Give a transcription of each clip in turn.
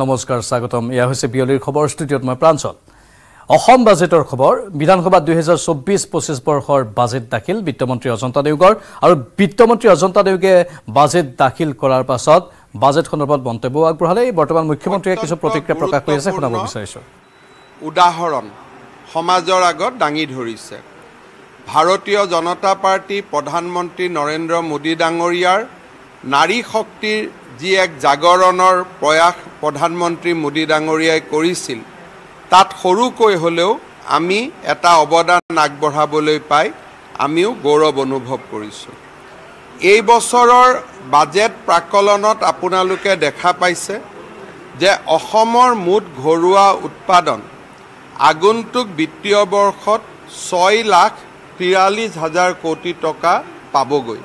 নমস্কাৰ স্বাগতম। এয়া হৈছে বিয়লিৰ খবৰ ষ্টুডিঅ'ত মই প্ৰাঞ্চল। অসম বাজেটৰ খবৰ বিধানসভাত দুহেজাৰ চৌব্বিছ পঁচিছ বৰ্ষৰ বাজেট দাখিল বিত্তমন্ত্ৰী অজন্তা নেওগৰ আৰু বিত্তমন্ত্ৰী অজন্তা নেওগে বাজেট দাখিল কৰাৰ পাছত বাজেট সন্দৰ্ভত মন্তব্য আগবঢ়ালে বৰ্তমান মুখ্যমন্ত্ৰীয়ে কিছু প্ৰতিক্ৰিয়া প্ৰকাশ কৰি আছে শুনাব বিচাৰিছোঁ। উদাহৰণ সমাজৰ আগত দাঙি ধৰিছে। ভাৰতীয় জনতা পাৰ্টী প্ৰধানমন্ত্ৰী নৰেন্দ্ৰ মোদী ডাঙৰীয়াৰ নাৰী শক্তিৰ যি এক জাগৰণৰ প্ৰয়াস প্ৰধানমন্ত্ৰী মোদী ডাঙৰীয়াই কৰিছিল। তাত সৰুকৈ হ'লেও আমি এটা অৱদান আগবঢ়াবলৈ পাই আমিও গৌৰৱ অনুভৱ কৰিছোঁ। এই বছৰৰ বাজেট প্ৰাকলনত আপোনালোকে দেখা পাইছে যে অসমৰ মুঠ ঘৰুৱা উৎপাদন আগন্তুক বিত্তীয় বৰ্ষত ছয় লাখ তিৰাল্লিছ হাজাৰ কোটি টকা পাবগৈ।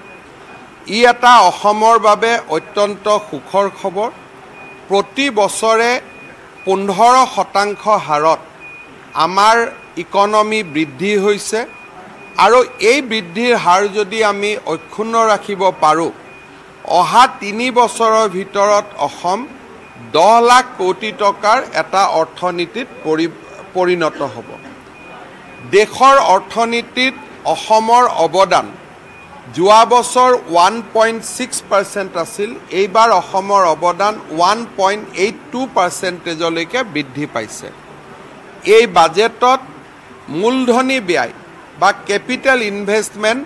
ই এটা অসমৰ বাবে অত্যন্ত সুখৰ খবৰ। প্ৰতি বছৰে পোন্ধৰ শতাংশ হাৰত আমাৰ ইকনমি বৃদ্ধি হৈছে আৰু এই বৃদ্ধিৰ হাৰ যদি আমি অক্ষুণ্ণ ৰাখিব পাৰোঁ অহা তিনি বছৰৰ ভিতৰত অসম দহ লাখ কোটি টকাৰ এটা অৰ্থনীতিত পৰি পৰিণত হ'ব। দেশৰ অৰ্থনীতিত অসমৰ অৱদান যোৱা বছৰ ওৱান পইণ্ট ছিক্স পাৰ্চেণ্ট আছিল এইবাৰ অসমৰ অৱদান ওৱান পইণ্ট এইট টু পাৰ্চেণ্টেজলৈকে বৃদ্ধি পাইছে। এই বাজেটত মূলধনী ব্যয় বা কেপিটেল ইনভেষ্টমেণ্ট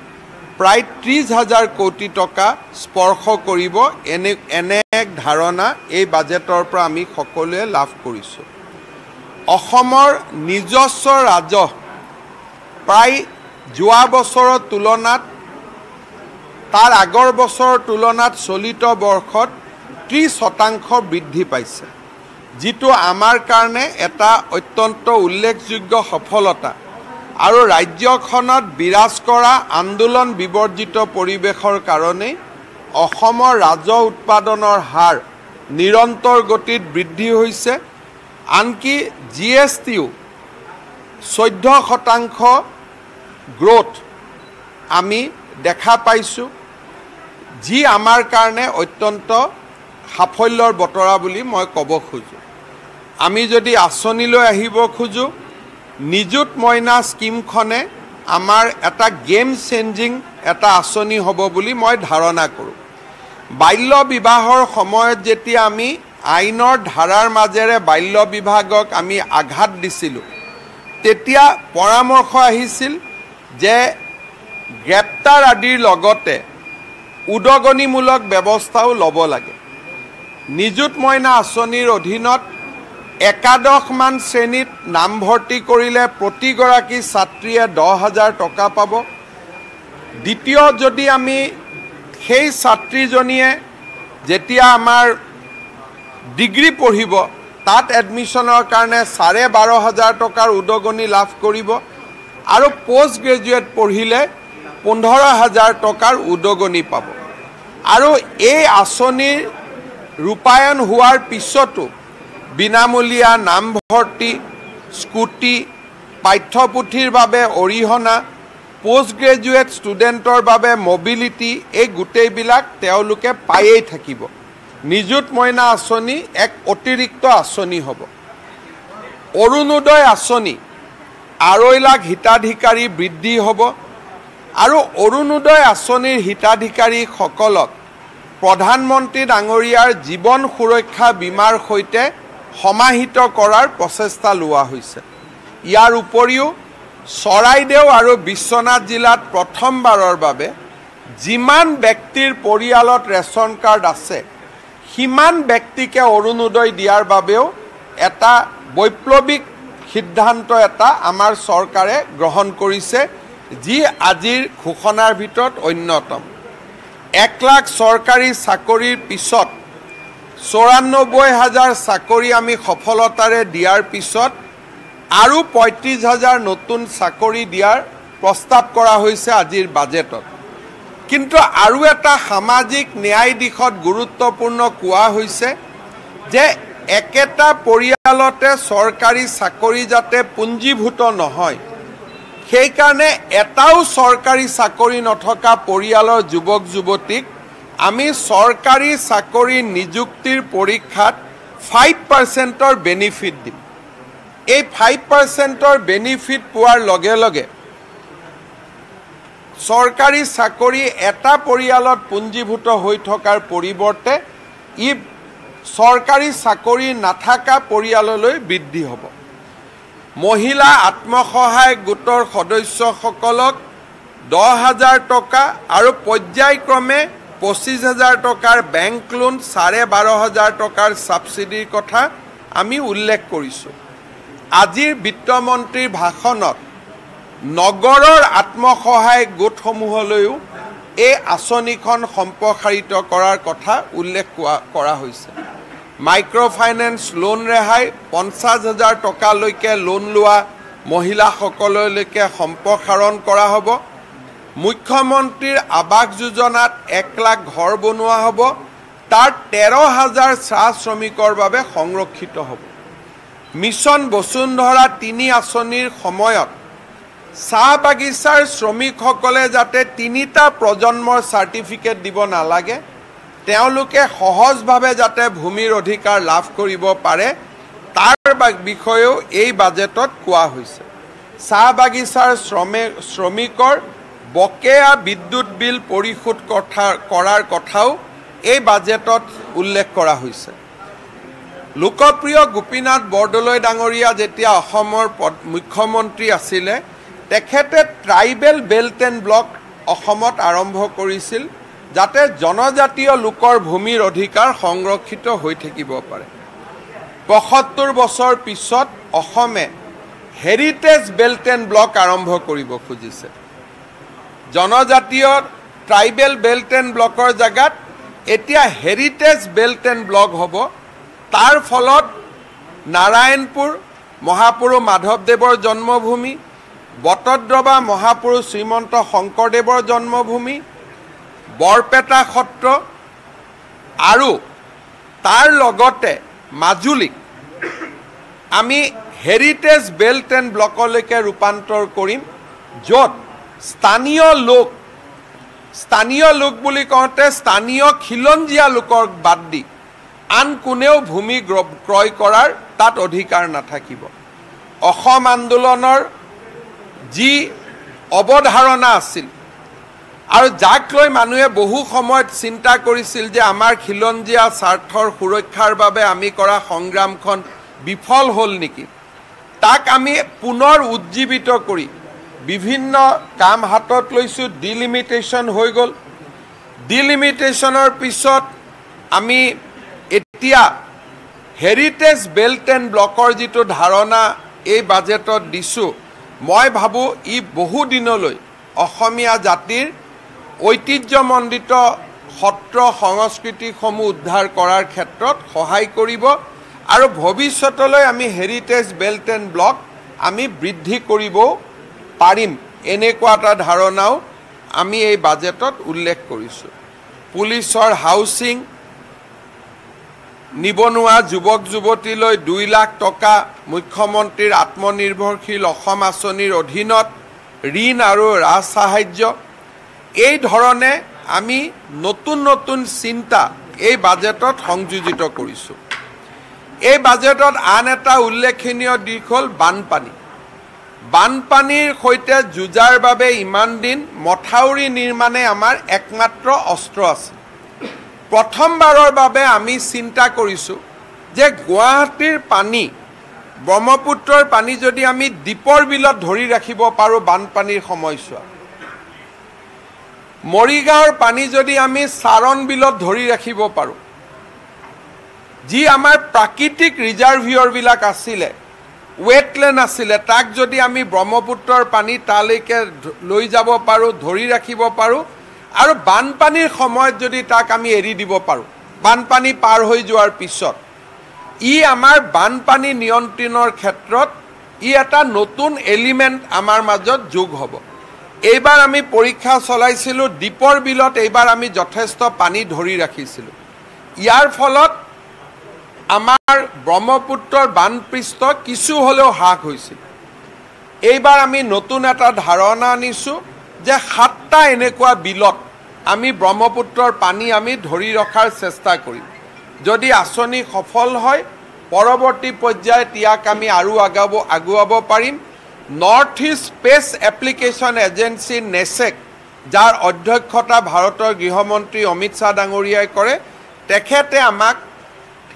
প্ৰায় ত্ৰিছ হাজাৰ কোটি টকা স্পৰ্শ কৰিব এনে এনে এক ধাৰণা এই বাজেটৰ পৰা আমি সকলোৱে লাভ কৰিছোঁ। অসমৰ নিজস্ব ৰাজহ প্ৰায় যোৱা বছৰৰ তুলনাত তাৰ আগৰ বছৰৰ তুলনাত চলিত বৰ্ষত ত্ৰিছ শতাংশ বৃদ্ধি পাইছে যিটো আমাৰ কাৰণে এটা অত্যন্ত উল্লেখযোগ্য সফলতা আৰু ৰাজ্যখনত বিৰাজ কৰা আন্দোলন বিবৰ্জিত পৰিৱেশৰ কাৰণেই অসমৰ ৰাজহ উৎপাদনৰ হাৰ নিৰন্তৰ গতিত বৃদ্ধি হৈছে। আনকি জি এছ টিও চৈধ্য শতাংশ গ্ৰ'থ আমি দেখা পাইছোঁ। যি আমাৰ কাৰণে অত্যন্ত সাফল্যৰ বতৰা বুলি মই ক'ব খোজোঁ। আমি যদি আঁচনিলৈ আহিব খোজোঁ নিযুত মইনা স্কীমখনে আমাৰ এটা গেম চেঞ্জিং এটা আঁচনি হ'ব বুলি মই ধাৰণা কৰোঁ। বাল্য বিবাহৰ সময়ত যেতিয়া আমি আইনৰ ধাৰাৰ মাজেৰে বাল্য বিভাগক আমি আঘাত দিছিলোঁ তেতিয়া পৰামৰ্শ আহিছিল যে গ্ৰেপ্তাৰ আদিৰ লগতে উদগনিমূলক ব্যৱস্থাও ল'ব লাগে। নিযুত মইনা আঁচনিৰ অধীনত একাদশমান শ্ৰেণীত নামভৰ্তি কৰিলে প্ৰতিগৰাকী ছাত্ৰীয়ে দহ হাজাৰ টকা পাব। দ্বিতীয় যদি আমি সেই ছাত্ৰীজনীয়ে যেতিয়া আমাৰ ডিগ্ৰী পঢ়িব তাত এডমিশ্যনৰ কাৰণে চাৰে বাৰ হাজাৰ টকাৰ উদগনি লাভ কৰিব আৰু পষ্ট গ্ৰেজুৱেট পঢ়িলে পোন্ধৰ হাজাৰ টকাৰ উদগনি পাব। আৰু এই আঁচনিৰ ৰূপায়ণ হোৱাৰ পিছতো বিনামূলীয়া নামভৰ্তি স্কুটি পাঠ্যপুথিৰ বাবে অৰিহণা পষ্ট গ্ৰেজুৱেট ষ্টুডেণ্টৰ বাবে মবিলিটি এই গোটেইবিলাক তেওঁলোকে পায়েই থাকিব। নিযুত মইনা আঁচনি এক অতিৰিক্ত আঁচনি হ'ব। অৰুণোদয় আঁচনি আঢ়ৈ লাখ হিতাধিকাৰী বৃদ্ধি হ'ব। আৰু অৰুণোদয় আঁচনিৰ হিতাধিকাৰীসকলক প্ৰধানমন্ত্ৰী ডাঙৰীয়াৰ জীৱন সুৰক্ষা বীমাৰ সৈতে সমাহিত কৰাৰ প্ৰচেষ্টা লোৱা হৈছে। ইয়াৰ উপৰিও চৰাইদেউ আৰু বিশ্বনাথ জিলাত প্ৰথমবাৰৰ বাবে যিমান ব্যক্তিৰ পৰিয়ালত ৰেচন কাৰ্ড আছে সিমান ব্যক্তিকে অৰুণোদয় দিয়াৰ বাবেও এটা বৈপ্লৱিক সিদ্ধান্ত এটা আমাৰ চৰকাৰে গ্ৰহণ কৰিছে। যি আজিৰ ঘোষণাৰ ভিতৰত অন্যতম। এক লাখ চৰকাৰী চাকৰিৰ পিছত চৌৰান্নব্বৈ হাজাৰ চাকৰি আমি সফলতাৰে দিয়াৰ পিছত আৰু পঁয়ত্ৰিছ হাজাৰ নতুন চাকৰি দিয়াৰ প্ৰস্তাৱ কৰা হৈছে আজিৰ বাজেটত। কিন্তু আৰু এটা সামাজিক ন্যায় দিশত গুৰুত্বপূৰ্ণ কোৱা হৈছে যে একেটা পৰিয়ালতে চৰকাৰী চাকৰি যাতে পুঞ্জীভূত নহয় সেইকাৰণে এটাও চৰকাৰী চাকৰি নথকা পৰিয়ালৰ যুৱক যুৱতীক আমি চৰকাৰী চাকৰি নিযুক্তিৰ পৰীক্ষাত ফাইভ পাৰ্চেণ্টৰ বেনিফিট দিম। এই ফাইভ পাৰ্চেণ্টৰ বেনিফিট পোৱাৰ লগে লগে চৰকাৰী চাকৰি এটা পৰিয়ালত পুঞ্জীভূত হৈ থকাৰ পৰিৱৰ্তে ই চৰকাৰী চাকৰি নাথাকা পৰিয়াললৈ বৃদ্ধি হ'ব। মহিলা আত্মসহায়ক গোটৰ সদস্যসকলক দহ হাজাৰ টকা আৰু পৰ্যায়ক্ৰমে পঁচিছ হাজাৰ টকাৰ বেংক লোন চাৰে বাৰ হাজাৰ টকাৰ ছাবচিডিৰ কথা আমি উল্লেখ কৰিছোঁ। আজিৰ বিত্তমন্ত্ৰীৰ ভাষণত নগৰৰ আত্মসহায়ক গোটসমূহলৈও এই আঁচনিখন সম্প্ৰসাৰিত কৰাৰ কথা উল্লেখ কৰা হৈছে। মাইক্ৰ' ফাইনেন্স লোন ৰেহাই পঞ্চাছ হাজাৰ টকালৈকে লোন লোৱা মহিলাসকললৈকে সম্প্ৰসাৰণ কৰা হ'ব। মুখ্যমন্ত্ৰীৰ আৱাস যোজনাত এক লাখ ঘৰ বনোৱা হ'ব। তাৰ তেৰ হাজাৰ চাহ শ্ৰমিকৰ বাবে সংৰক্ষিত হ'ব। মিছন বসুন্ধৰা তিনি আঁচনিৰ সময়ত চাহ বাগিচাৰ শ্ৰমিকসকলে যাতে তিনিটা প্ৰজন্মৰ চাৰ্টিফিকেট দিব নালাগে তেওঁলোকে সহজভাৱে যাতে ভূমিৰ অধিকাৰ লাভ কৰিব পাৰে তাৰ বিষয়েও এই বাজেটত কোৱা হৈছে। চাহ বাগিচাৰ শ্ৰমে শ্ৰমিকৰ বকেয়া বিদ্যুৎ বিল পৰিশোধ কথা কৰাৰ কথাও এই বাজেটত উল্লেখ কৰা হৈছে। লোকপ্ৰিয় গোপীনাথ বৰদলৈ ডাঙৰীয়া যেতিয়া অসমৰ মুখ্যমন্ত্ৰী আছিলে তেখেতে ট্ৰাইবেল বেল্ট এণ্ড ব্লক অসমত আৰম্ভ কৰিছিল। যাতে জনজাতীয় লোকৰ ভূমিৰ অধিকাৰ সংৰক্ষিত হৈ থাকিব পাৰে। পঁসত্তৰ বছৰ পিছত অসমে হেৰিটেজ বেল্ট এণ্ড ব্লক আৰম্ভ কৰিব খুজিছে। জনজাতীয় ট্ৰাইবেল বেল্ট এণ্ড ব্লকৰ জেগাত এতিয়া হেৰিটেজ বেল্ট এণ্ড ব্লক হ'ব। তাৰ ফলত নাৰায়ণপুৰ মহাপুৰুষ মাধৱদেৱৰ জন্মভূমি বটদ্ৰৱা মহাপুৰুষ শ্ৰীমন্ত শংকৰদেৱৰ জন্মভূমি বৰপেটা সত্ৰ আৰু তাৰ লগতে মাজুলীক আমি হেৰিটেজ বেল্ট এণ্ড ব্লকলৈকে ৰূপান্তৰ কৰিম য'ত স্থানীয় লোক স্থানীয় লোক বুলি কওঁতে স্থানীয় খিলঞ্জীয়া লোকক বাদ দি আন কোনেও ভূমি ক্ৰয় কৰাৰ তাত অধিকাৰ নাথাকিব। অসম আন্দোলনৰ যি অৱধাৰণা আছিল আৰু যাক লৈ মানুহে বহু সময়ত চিন্তা কৰিছিল যে আমাৰ খিলঞ্জীয়া স্বাৰ্থৰ সুৰক্ষাৰ বাবে আমি কৰা সংগ্ৰামখন বিফল হ'ল নেকি? তাক আমি পুনৰ উজ্জীৱিত কৰি বিভিন্ন কাম হাতত লৈছোঁ ডিলিমিটেশ্যন হৈ গ'ল। ডিলিমিটেশ্যনৰ পিছত আমি এতিয়া হেৰিটেজ বেল্ট এণ্ড ব্লকৰ যিটো ধাৰণা এই বাজেটত দিছোঁ মই ভাবোঁ ই বহুদিনলৈ অসমীয়া জাতিৰ ঐতিহ্যমণ্ডিত সত্ৰ সংস্কৃতিসমূহ উদ্ধাৰ কৰাৰ ক্ষেত্ৰত সহায় কৰিব আৰু ভৱিষ্যতলৈ আমি হেৰিটেজ বেল্ট এণ্ড ব্লক আমি বৃদ্ধি কৰিবও পাৰিম। এনেকুৱা এটা ধাৰণাও আমি এই বাজেটত উল্লেখ কৰিছোঁ। পুলিচৰ হাউচিং নিবনুৱা যুৱক যুৱতীলৈ দুই লাখ টকা মুখ্যমন্ত্ৰীৰ আত্মনিৰ্ভৰশীল অসম আঁচনিৰ অধীনত ঋণ আৰু ৰাজ সাহাৰ্য এই ধৰণে আমি নতুন নতুন চিন্তা এই বাজেটত সংযোজিত কৰিছোঁ। এই বাজেটত আন এটা উল্লেখনীয় দিশ হ'ল বানপানী। বানপানীৰ সৈতে যুঁজাৰ বাবে ইমান দিন মথাউৰি নিৰ্মাণে আমাৰ একমাত্ৰ অস্ত্ৰ আছে প্ৰথমবাৰৰ বাবে আমি চিন্তা কৰিছোঁ যে গুৱাহাটীৰ পানী ব্ৰহ্মপুত্ৰৰ পানী যদি আমি দীপৰ বিলত ধৰি ৰাখিব পাৰোঁ বানপানীৰ সময়ছোৱা মৰিগাঁৱৰ পানী যদি আমি চাৰণ বিলত ধৰি ৰাখিব পাৰোঁ যি আমাৰ প্ৰাকৃতিক ৰিজাৰ্ভিয়ৰবিলাক আছিলে ৱেটলেণ্ড আছিলে তাক যদি আমি ব্ৰহ্মপুত্ৰৰ পানী তালৈকে লৈ যাব পাৰোঁ ধৰি ৰাখিব পাৰোঁ আৰু বানপানীৰ সময়ত যদি তাক আমি এৰি দিব পাৰোঁ বানপানী পাৰ হৈ যোৱাৰ পিছত ই আমাৰ বানপানী নিয়ন্ত্ৰণৰ ক্ষেত্ৰত ই এটা নতুন এলিমেণ্ট আমাৰ মাজত যোগ হ'ব। এইবাৰ আমি পৰীক্ষা চলাইছিলোঁ দ্বীপৰ বিলত এইবাৰ আমি যথেষ্ট পানী ধৰি ৰাখিছিলোঁ। ইয়াৰ ফলত আমাৰ ব্ৰহ্মপুত্ৰৰ বানপৃষ্ঠ কিছু হ'লেও হ্ৰাস হৈছিল। এইবাৰ আমি নতুন এটা ধাৰণা আনিছোঁ যে সাতটা এনেকুৱা বিলত আমি ব্ৰহ্মপুত্ৰৰ পানী আমি ধৰি ৰখাৰ চেষ্টা কৰিম। যদি আঁচনি সফল হয় পৰৱৰ্তী পৰ্যায়ত ইয়াক আমি আৰু আগাব আগুৱাব পাৰিম। North east space application agency NESAC যাৰ অধ্যক্ষতা ভাৰতৰ গৃহমন্ত্ৰী অমিত শ্বাহ ডাঙৰীয়াই কৰে তেখেতে আমাক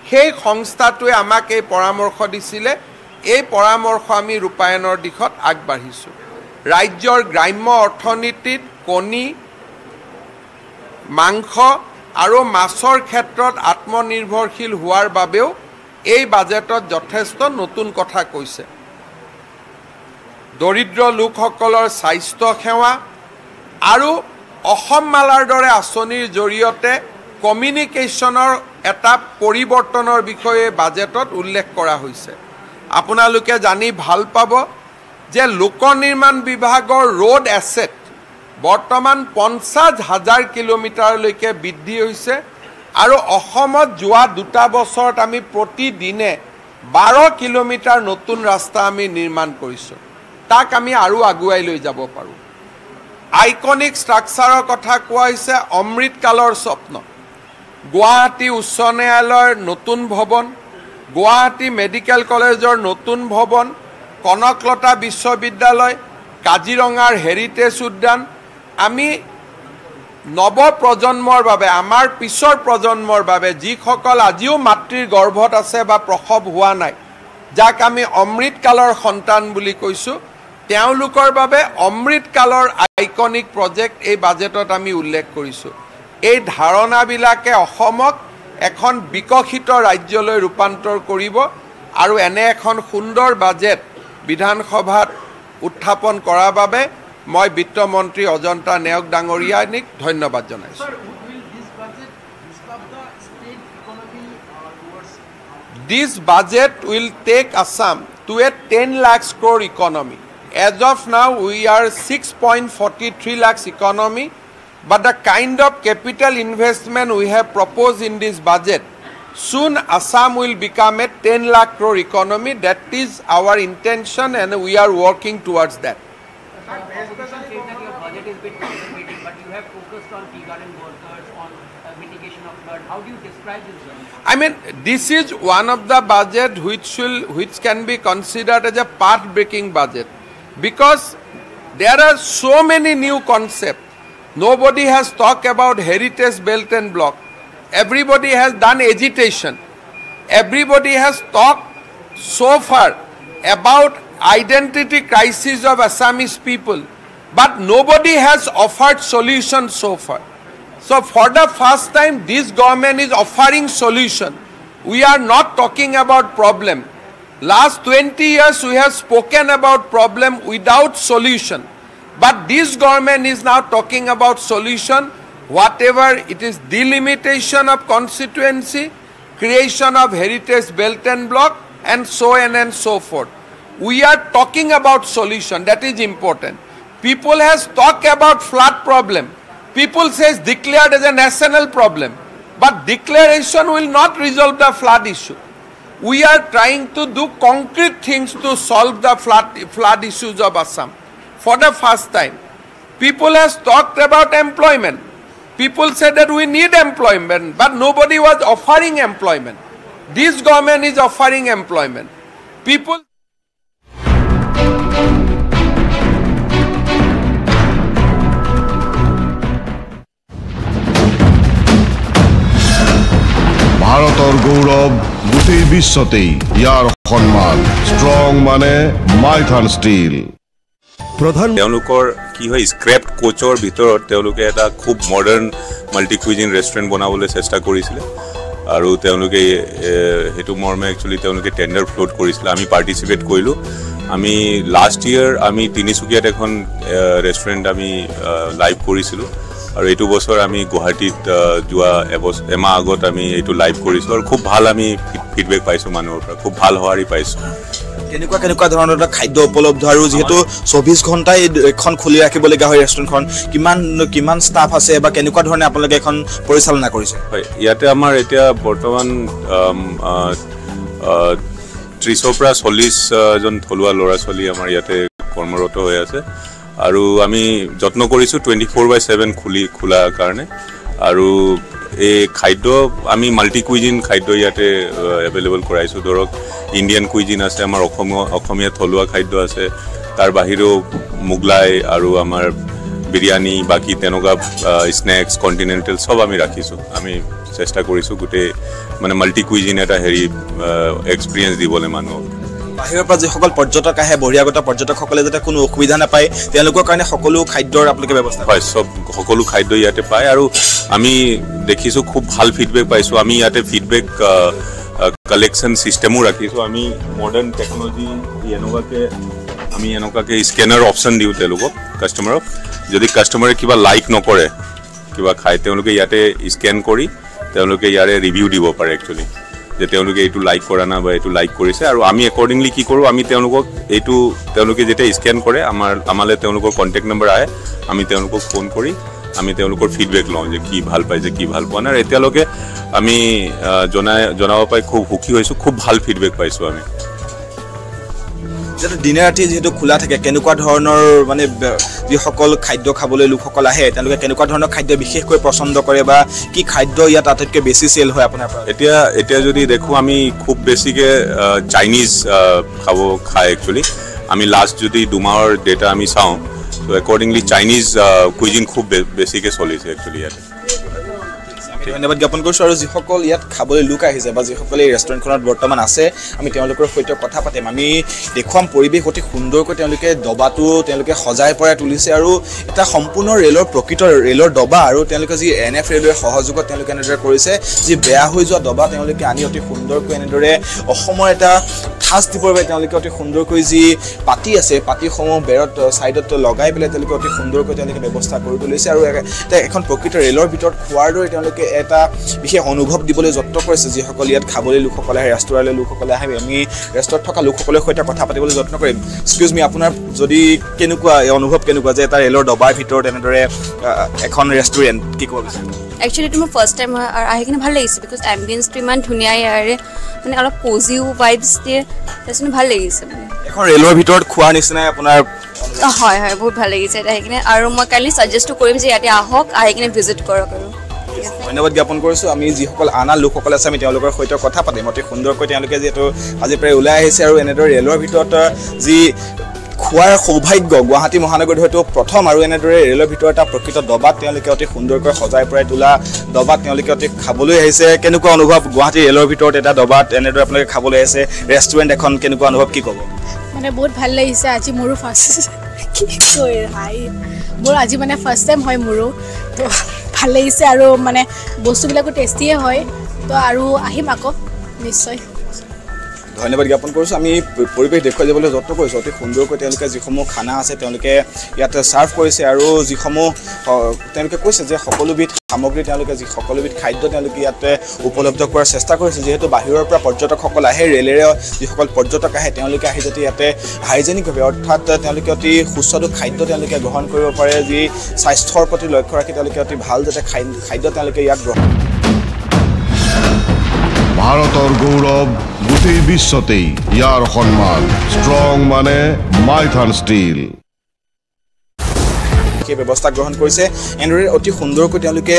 সেই সংস্থাটোৱে আমাক এই পৰামৰ্শ দিছিলে। এই পৰামৰ্শ আমি ৰূপায়ণৰ দিশত আগবাঢ়িছোঁ। ৰাজ্যৰ গ্ৰাম্য অৰ্থনীতিত কণী মাংস আৰু মাছৰ ক্ষেত্ৰত আত্মনিৰ্ভৰশীল হোৱাৰ বাবেও এই বাজেটত যথেষ্ট নতুন কথা কৈছে। দৰিদ্ৰ লোকসকলৰ স্বাস্থ্য সেৱা আৰু অসম মালাৰ দৰে আঁচনিৰ জৰিয়তে কমিউনিকেশ্যনৰ এটা পৰিৱৰ্তনৰ বিষয়ে বাজেটত উল্লেখ কৰা হৈছে। আপোনালোকে জানি ভাল পাব যে লোক নিৰ্মাণ বিভাগৰ ৰোড এছেট বৰ্তমান পঞ্চাছ হাজাৰ কিলোমিটাৰলৈকে বৃদ্ধি হৈছে আৰু অসমত যোৱা দুটা বছৰত আমি প্ৰতিদিনে বাৰ কিলোমিটাৰ নতুন ৰাস্তা আমি নিৰ্মাণ কৰিছোঁ। তাক আমি আৰু আগুৱাই লৈ যাব পাৰোঁ। আইকনিক ষ্ট্ৰাকচাৰৰ কথা কোৱা হৈছে অমৃতকালৰ স্বপ্ন। গুৱাহাটী উচ্চ ন্যায়ালয়ৰ নতুন ভৱন গুৱাহাটী মেডিকেল কলেজৰ নতুন ভৱন কনকলতা বিশ্ববিদ্যালয় কাজিৰঙাৰ হেৰিটেজ উদ্যান। আমি নৱ প্ৰজন্মৰ বাবে আমাৰ পিছৰ প্ৰজন্মৰ বাবে যিসকল আজিও মাতৃৰ গৰ্ভত আছে বা প্ৰসৱ হোৱা নাই যাক আমি অমৃতকালৰ সন্তান বুলি কৈছোঁ তেওঁলোকৰ বাবে অমৃতকালৰ আইকনিক প্ৰজেক্ট এই বাজেটত আমি উল্লেখ কৰিছোঁ। এই ধাৰণাবিলাকে অসমক এখন বিকশিত ৰাজ্যলৈ ৰূপান্তৰ কৰিব আৰু এনে এখন সুন্দৰ বাজেট বিধানসভাত উত্থাপন কৰাৰ বাবে মই বিত্তমন্ত্ৰী অজন্তা নেওগ ডাঙৰীয়ানীক ধন্যবাদ জনাইছোঁ। Sir, will this budget disrupt the state economy uh, towards This budget will take Assam to a 10 lakhs crore economy. As of now, we are 6.43 lakhs economy, but the kind of capital investment we have proposed in this budget, soon Assam will become a 10 lakh crore economy. That is our intention, and we are working towards that. Opposition that your budget is a bit conservative, but you have focused on tea garden workers, on uh, mitigation of flood. How do you describe this? I mean, this is one of the budget which will, which can be considered as a path-breaking budget, because there are so many new concepts. Nobody has talked about heritage belt and block. Everybody has done agitation. Everybody has talked so far about identity crisis of Assamese people, but nobody has offered solution so far. So for the first time, this government is offering solution. We are not talking about problem. Last 20 years, we have spoken about problem without solution. But this government is now talking about solution, whatever it is delimitation of constituency, creation of heritage belt and block, and so on and so forth. We are talking about solution, that is important. People has talked about flood problem. People says declared as a national problem. But declaration will not resolve the flood issue. We are trying to do concrete things to solve the flood, flood issues of Assam. For the first time, people has talked about employment. People said that we need employment, but nobody was offering employment. This government is offering employment. People ভাৰতৰ গৌৰৱ গোটেই বিশ্বতেই ইয়াৰ সন্মান। Strong মানে Maithan steel. প্ৰধান তেওঁলোকৰ কি হয় scrap কোচৰ ভিতৰত তেওঁলোকে এটা খুব মডাৰ্ণ মাল্টি কুইজিন ৰেষ্টুৰেণ্ট বনাবলৈ চেষ্টা কৰিছিলে। আৰু তেওঁলোকে সেইটো মৰ্মে একচুৱেলি তেওঁলোকে টেণ্ডাৰ ফ্ল'ট কৰিছিলে। আমি পাৰ্টিচিপেট কৰিলোঁ। আমি লাষ্ট ইয়েৰ আমি তিনিচুকীয়াত এখন ৰেষ্টুৰেণ্ট আমি লাইভ কৰিছিলোঁ। আৰু এইটো বছৰ আমি গুৱাহাটীত যোৱা এবছ এমাহ আগত আমি এইটো লাইভ কৰিছোঁ আৰু খুব ভাল আমি ফিডবেক পাইছোঁ মানুহৰ পৰা খুব ভাল সঁহাৰি পাইছোঁ। কেনেকুৱা কেনেকুৱা ধৰণৰ খাদ্য উপলব্ধ আৰু যিহেতু চৌবিছ ঘণ্টাই এখন খুলি ৰাখিবলগীয়া হয় ৰেষ্টুৰেণ্টখন কিমান কিমান ষ্টাফ আছে বা কেনেকুৱা ধৰণে আপোনালোকে এখন পৰিচালনা কৰিছে? হয় ইয়াতে আমাৰ এতিয়া বৰ্তমান ত্ৰিছৰ পৰা চল্লিছজন থলুৱা ল'ৰা ছোৱালী আমাৰ ইয়াতে কৰ্মৰত হৈ আছে। আৰু আমি যত্ন কৰিছোঁ টুৱেণ্টি ফ'ৰ বাই ছেভেন খুলি খোলাৰ কাৰণে। আৰু এই খাদ্য আমি মাল্টি কুইজিন খাদ্য ইয়াতে এভেইলেবল কৰাইছোঁ। ধৰক ইণ্ডিয়ান কুইজিন আছে আমাৰ অসমীয়া অসমীয়া থলুৱা খাদ্য আছে। তাৰ বাহিৰেও মোগলাই আৰু আমাৰ বিৰিয়ানী বাকী তেনেকুৱা স্নেক্স কণ্টিনেণ্টেল চব আমি ৰাখিছোঁ। আমি চেষ্টা কৰিছোঁ গোটেই মানে মাল্টি কুইজিন এটা হেৰি এক্সপিৰিয়েঞ্চ দিবলৈ মানুহক। বাহিৰৰ পৰা যিসকল পৰ্যটক আহে বহিৰাগত পৰ্যটকসকলে যাতে কোনো অসুবিধা নাপায় তেওঁলোকৰ কাৰণে সকলো খাদ্যৰ আপোনালোকে ব্যৱস্থা। হয় চব সকলো খাদ্য ইয়াতে পায় আৰু আমি দেখিছোঁ খুব ভাল ফিডবেক পাইছোঁ। আমি ইয়াতে ফিডবেক কালেকশ্যন ছিষ্টেমো ৰাখিছোঁ। আমি মডাৰ্ণ টেকন'লজি এনেকুৱাকৈ আমি এনেকুৱাকৈ স্কেনাৰ অপশ্যন দিওঁ তেওঁলোকক কাষ্টমাৰক যদি কাষ্টমাৰে কিবা লাইক নকৰে কিবা খায় তেওঁলোকে ইয়াতে স্কেন কৰি তেওঁলোকে ইয়াৰে ৰিভিউ দিব পাৰে একচুৱেলি যে তেওঁলোকে এইটো লাইক কৰা নাই বা এইটো লাইক কৰিছে আৰু আমি একৰ্ডিংলি কি কৰোঁ আমি তেওঁলোকক এইটো তেওঁলোকে যেতিয়া স্কেন কৰে আমাৰ আমালৈ তেওঁলোকৰ কণ্টেক্ট নম্বৰ আহে আমি তেওঁলোকক ফোন কৰি আমি তেওঁলোকৰ ফিডবেক লওঁ যে কি ভাল পাইছে কি ভাল পোৱা নাই আৰু এতিয়ালৈকে আমি জনাই জনাব পাই খুব সুখী হৈছোঁ খুব ভাল ফিডবেক পাইছোঁ আমি। যিহেতু দিনে ৰাতি যিহেতু খোলা থাকে কেনেকুৱা ধৰণৰ মানে যিসকল খাদ্য খাবলৈ লোকসকল আহে তেওঁলোকে কেনেকুৱা ধৰণৰ খাদ্য বিশেষকৈ পচন্দ কৰে বা কি খাদ্য ইয়াত আটাইতকৈ বেছি চেল হয় আপোনাৰ পৰা? এতিয়া এতিয়া যদি দেখোঁ আমি খুব বেছিকৈ চাইনিজ খাব খায় একচুৱেলি আমি লাষ্ট যদি দুমাহৰ ডেটা আমি চাওঁ একৰ্ডিংলি চাইনিজ কুইজিন খুব বেছিকৈ চলিছে একচুৱেলি ইয়াতে। ধন্যবাদ জ্ঞাপন কৰিছোঁ আৰু যিসকল ইয়াত খাবলৈ লোক আহিছে বা যিসকলে এই ৰেষ্টুৰেণ্টখনত বৰ্তমান আছে আমি তেওঁলোকৰ সৈতে কথা পাতিম। আমি দেখুৱাম পৰিৱেশ অতি সুন্দৰকৈ তেওঁলোকে দবাটো তেওঁলোকে সজাই পৰাই তুলিছে আৰু এটা সম্পূৰ্ণ ৰেলৰ প্ৰকৃত ৰেলৰ দবা আৰু তেওঁলোকে যি এন এফ ৰেলৱে সহযোগত তেওঁলোকে এনেদৰে কৰিছে যি বেয়া হৈ যোৱা দবা তেওঁলোকে আনি অতি সুন্দৰকৈ এনেদৰে অসমৰ এটা ঠাঁচ দিবৰ বাবে তেওঁলোকে অতি সুন্দৰকৈ যি পাতি আছে পাতিসমূহ বেৰত ছাইডত লগাই পেলাই তেওঁলোকে অতি সুন্দৰকৈ তেওঁলোকে ব্যৱস্থা কৰি তুলিছে আৰু এখন প্ৰকৃত ৰেলৰ ভিতৰত খোৱাৰ দৰে তেওঁলোকে এটা বিশেষ অনুভৱ দিবলৈ যত্ন কৰিছে যিসকল ইয়াত খাবলৈ লোকসকলে আহে ৰেষ্টুৰেণ্টলৈ লোকসকলে আহে আমি ৰেষ্টুৰেণ্টত থকা লোকসকলৰ সৈতে কথা পাতিবলৈ যত্ন কৰিম। এক্সকিউজ মি আপোনাৰ যদি কেনেকুৱা এই অনুভৱ কেনেকুৱা যে এটা ৰেলৰ ডবাৰ ভিতৰত এনেদৰে এখন ৰেষ্টুৰেণ্ট কি ক'ব বিচাৰে? একচুৱেলি এইটো মোৰ ফাৰ্ষ্ট টাইম হয় আৰু আহি কিনে ভাল লাগিছে বিকজ এম্বিয়েঞ্চটো ইমান ধুনীয়া ইয়াৰে মানে অলপ কজিও ভাইবছ দিয়ে তাৰপিছত ভাল লাগিছে মানে। এখন ৰেলৰ ভিতৰত খোৱাৰ নিচিনাই আপোনাৰ হয় হয় বহুত ভাল লাগিছে ইয়াতে আহি কিনে। আৰু মই কাইলৈ ছাজেষ্টো কৰিম যে ইয়াতে আহক আহি কিনে ভিজিট কৰক আৰু। ধন্যবাদ জ্ঞাপন কৰিছোঁ। আমি যিসকল আন লোকসকল আছে আমি তেওঁলোকৰ সৈতে কথা পাতিম। অতি সুন্দৰকৈ তেওঁলোকে যিহেতু আজি প্ৰায় ওলাই আহিছে আৰু এনেদৰে ৰেলৰ ভিতৰত যি খোৱাৰ সৌভাগ্য গুৱাহাটী মহানগৰীত হয়তো প্ৰথম আৰু এনেদৰে ৰেলৰ ভিতৰত এটা প্ৰকৃত দবাত তেওঁলোকে অতি সুন্দৰকৈ সজাই পৰাই তোলা দবাত তেওঁলোকে অতি খাবলৈ আহিছে। কেনেকুৱা অনুভৱ গুৱাহাটী ৰেলৰ ভিতৰত এটা দবাত এনেদৰে আপোনালোকে খাবলৈ আহিছে? ৰেষ্টুৰেণ্ট এখন কেনেকুৱা অনুভৱ কি ক'ব? মানে বহুত ভাল লাগিছে আজি মোৰো ফাৰ্ষ্ট মোৰ আজি মানে ফাৰ্ষ্ট টাইম হয় মোৰো। ভাল লাগিছে আৰু মানে বস্তুবিলাকো টেষ্টিয়ে হয়। তো আৰু আহিম আকৌ নিশ্চয়। ধন্যবাদ জ্ঞাপন কৰিছোঁ। আমি পৰিৱেশ দেখুৱাই যাবলৈ যত্ন কৰিছোঁ। অতি সুন্দৰকৈ তেওঁলোকে যিসমূহ খানা আছে তেওঁলোকে ইয়াতে ছাৰ্ভ কৰিছে আৰু যিসমূহ তেওঁলোকে কৈছে যে সকলোবিধ সামগ্ৰী তেওঁলোকে যি সকলোবিধ খাদ্য তেওঁলোকে ইয়াতে উপলব্ধ কৰাৰ চেষ্টা কৰিছে। যিহেতু বাহিৰৰ পৰা পৰ্যটকসকল আহে ৰেলেৰে যিসকল পৰ্যটক আহে তেওঁলোকে আহি যাতে ইয়াতে হাইজেনিকভাৱে অৰ্থাৎ তেওঁলোকে অতি সুস্বাদু খাদ্য তেওঁলোকে গ্ৰহণ কৰিব পাৰে যি স্বাস্থ্যৰ প্ৰতি লক্ষ্য ৰাখি তেওঁলোকে অতি ভাল যাতে খাদ্য তেওঁলোকে ইয়াত গ্ৰহণ ভাৰতৰ গৌৰৱ গোটেই বিশ্বতেই ইয়াৰ সন্মান ষ্ট্ৰং মানে মাইথান ষ্টীল সেই ব্যৱস্থা গ্ৰহণ কৰিছে। এনেদৰে অতি সুন্দৰকৈ তেওঁলোকে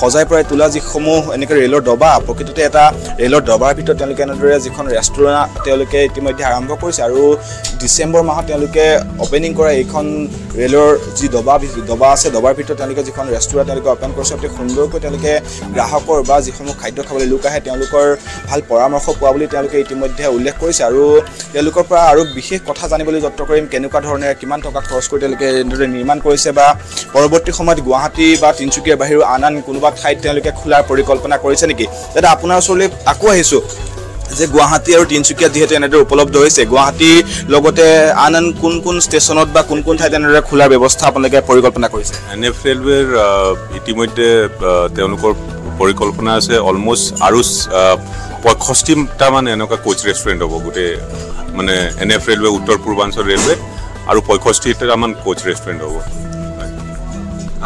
সজাই পৰাই তোলা যিসমূহ এনেকৈ ৰেলৰ ডবা প্ৰকৃততে এটা ৰেলৰ ডবাৰ ভিতৰত তেওঁলোকে এনেদৰে যিখন ৰেষ্টুৰেণ্ট তেওঁলোকে ইতিমধ্যে আৰম্ভ কৰিছে আৰু ডিচেম্বৰ মাহত তেওঁলোকে অ'পেনিং কৰা এইখন ৰেলৰ যি ডবা ডবা আছে ডবাৰ ভিতৰত তেওঁলোকে যিখন ৰেষ্টুৰেণ্ট তেওঁলোকে অ'পেন কৰিছে অতি সুন্দৰকৈ তেওঁলোকে গ্ৰাহকৰ বা যিসমূহ খাদ্য খাবলৈ লোক আহে তেওঁলোকৰ ভাল পৰামৰ্শ পোৱা বুলি তেওঁলোকে ইতিমধ্যে উল্লেখ কৰিছে আৰু তেওঁলোকৰ পৰা আৰু বিশেষ কথা জানিবলৈ যত্ন কৰিম কেনেকুৱা ধৰণে কিমান টকা খৰচ কৰি তেওঁলোকে এনেদৰে নিৰ্মাণ কৰিছে বা পৰৱৰ্তী সময়ত গুৱাহাটী বা তিনিচুকীয়াৰ বাহিৰেও আন আন কোনোবা ঠাইত তেওঁলোকে খোলাৰ পৰিকল্পনা কৰিছে নেকি? দাদা আপোনাৰ ওচৰলৈ আকৌ আহিছোঁ। যে গুৱাহাটী আৰু তিনিচুকীয়াত যিহেতু এনেদৰে উপলব্ধ হৈছে গুৱাহাটীৰ লগতে আন আন কোন কোন ষ্টেচনত বা কোন কোন ঠাইত এনেদৰে খোলাৰ ব্যৱস্থা আপোনালোকে পৰিকল্পনা কৰিছে? এন এফ ৰেলৱেৰ ইতিমধ্যে তেওঁলোকৰ পৰিকল্পনা আছে অলমষ্ট আৰু পঁয়ষষ্ঠিটামান এনেকুৱা কোচ ৰেষ্টুৰেণ্ট হ'ব গোটেই মানে এন এফ ৰেলৱে উত্তৰ পূৰ্বাঞ্চল ৰেলৱে আৰু পঁয়ষষ্ঠিটামান কোচ ৰেষ্টুৰেণ্ট হ'ব।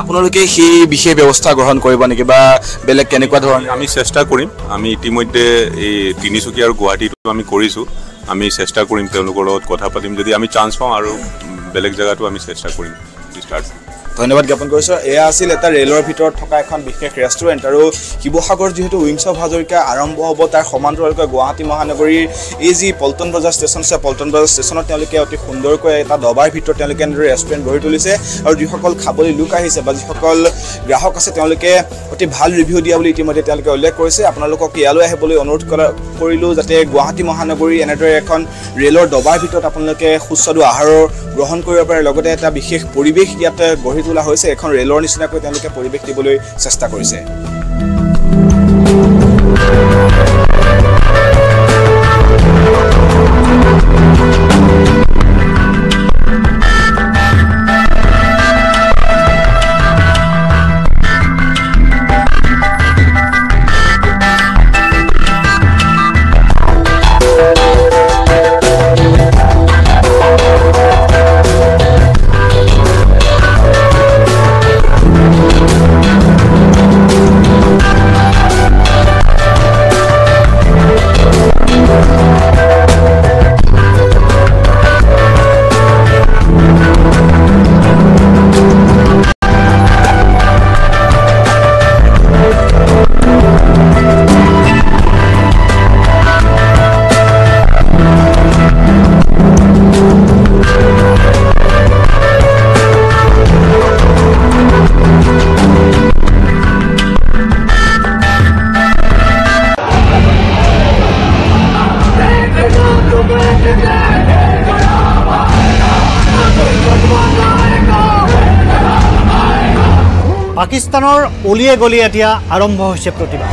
আপোনালোকে সেই বিশেষ ব্যৱস্থা গ্ৰহণ কৰিব নেকি বা বেলেগ কেনেকুৱা ধৰণে আমি চেষ্টা কৰিম। আমি ইতিমধ্যে এই তিনিচুকীয়া আৰু গুৱাহাটীটো আমি কৰিছোঁ। আমি চেষ্টা কৰিম তেওঁলোকৰ লগত কথা পাতিম। যদি আমি চান্স পাওঁ আৰু বেলেগ জেগাতো আমি চেষ্টা কৰিম। ষ্টাৰ্ট ধন্যবাদ জ্ঞাপন কৰিছোঁ। এয়া আছিল এটা ৰেলৰ ভিতৰত থকা এখন বিশেষ ৰেষ্টুৰেণ্ট আৰু শিৱসাগৰ যিহেতু উইংছ অফ হাজৰিকা আৰম্ভ হ'ব তাৰ সমান্তৰালকৈ গুৱাহাটী মহানগৰীৰ এই যি পল্টন বজাৰ ষ্টেচন আছে পল্টন বজাৰ ষ্টেচনত তেওঁলোকে অতি সুন্দৰকৈ এটা দবাৰ ভিতৰত তেওঁলোকে এনেদৰে ৰেষ্টুৰেণ্ট গঢ়ি তুলিছে আৰু যিসকল খাবলৈ লোক আহিছে বা যিসকল গ্ৰাহক আছে তেওঁলোকে অতি ভাল ৰিভিউ দিয়া বুলি ইতিমধ্যে তেওঁলোকে উল্লেখ কৰিছে। আপোনালোকক ইয়ালৈ আহিবলৈ অনুৰোধ কৰা কৰিলোঁ যাতে গুৱাহাটী মহানগৰী এনেদৰে এখন ৰেলৰ দবাৰ ভিতৰত আপোনালোকে সুস্বাদু আহাৰৰ গ্ৰহণ কৰিব পাৰে। লগতে এটা বিশেষ পৰিৱেশ ইয়াত গঢ়ি তোলা হৈছে এখন ৰেলৰ নিচিনাকৈ তেওঁলোকে পৰিৱেশ দিবলৈ চেষ্টা কৰিছে। পাকিস্তানৰ অলিয়ে গলিয়ে এতিয়া আৰম্ভ হৈছে প্ৰতিবাদ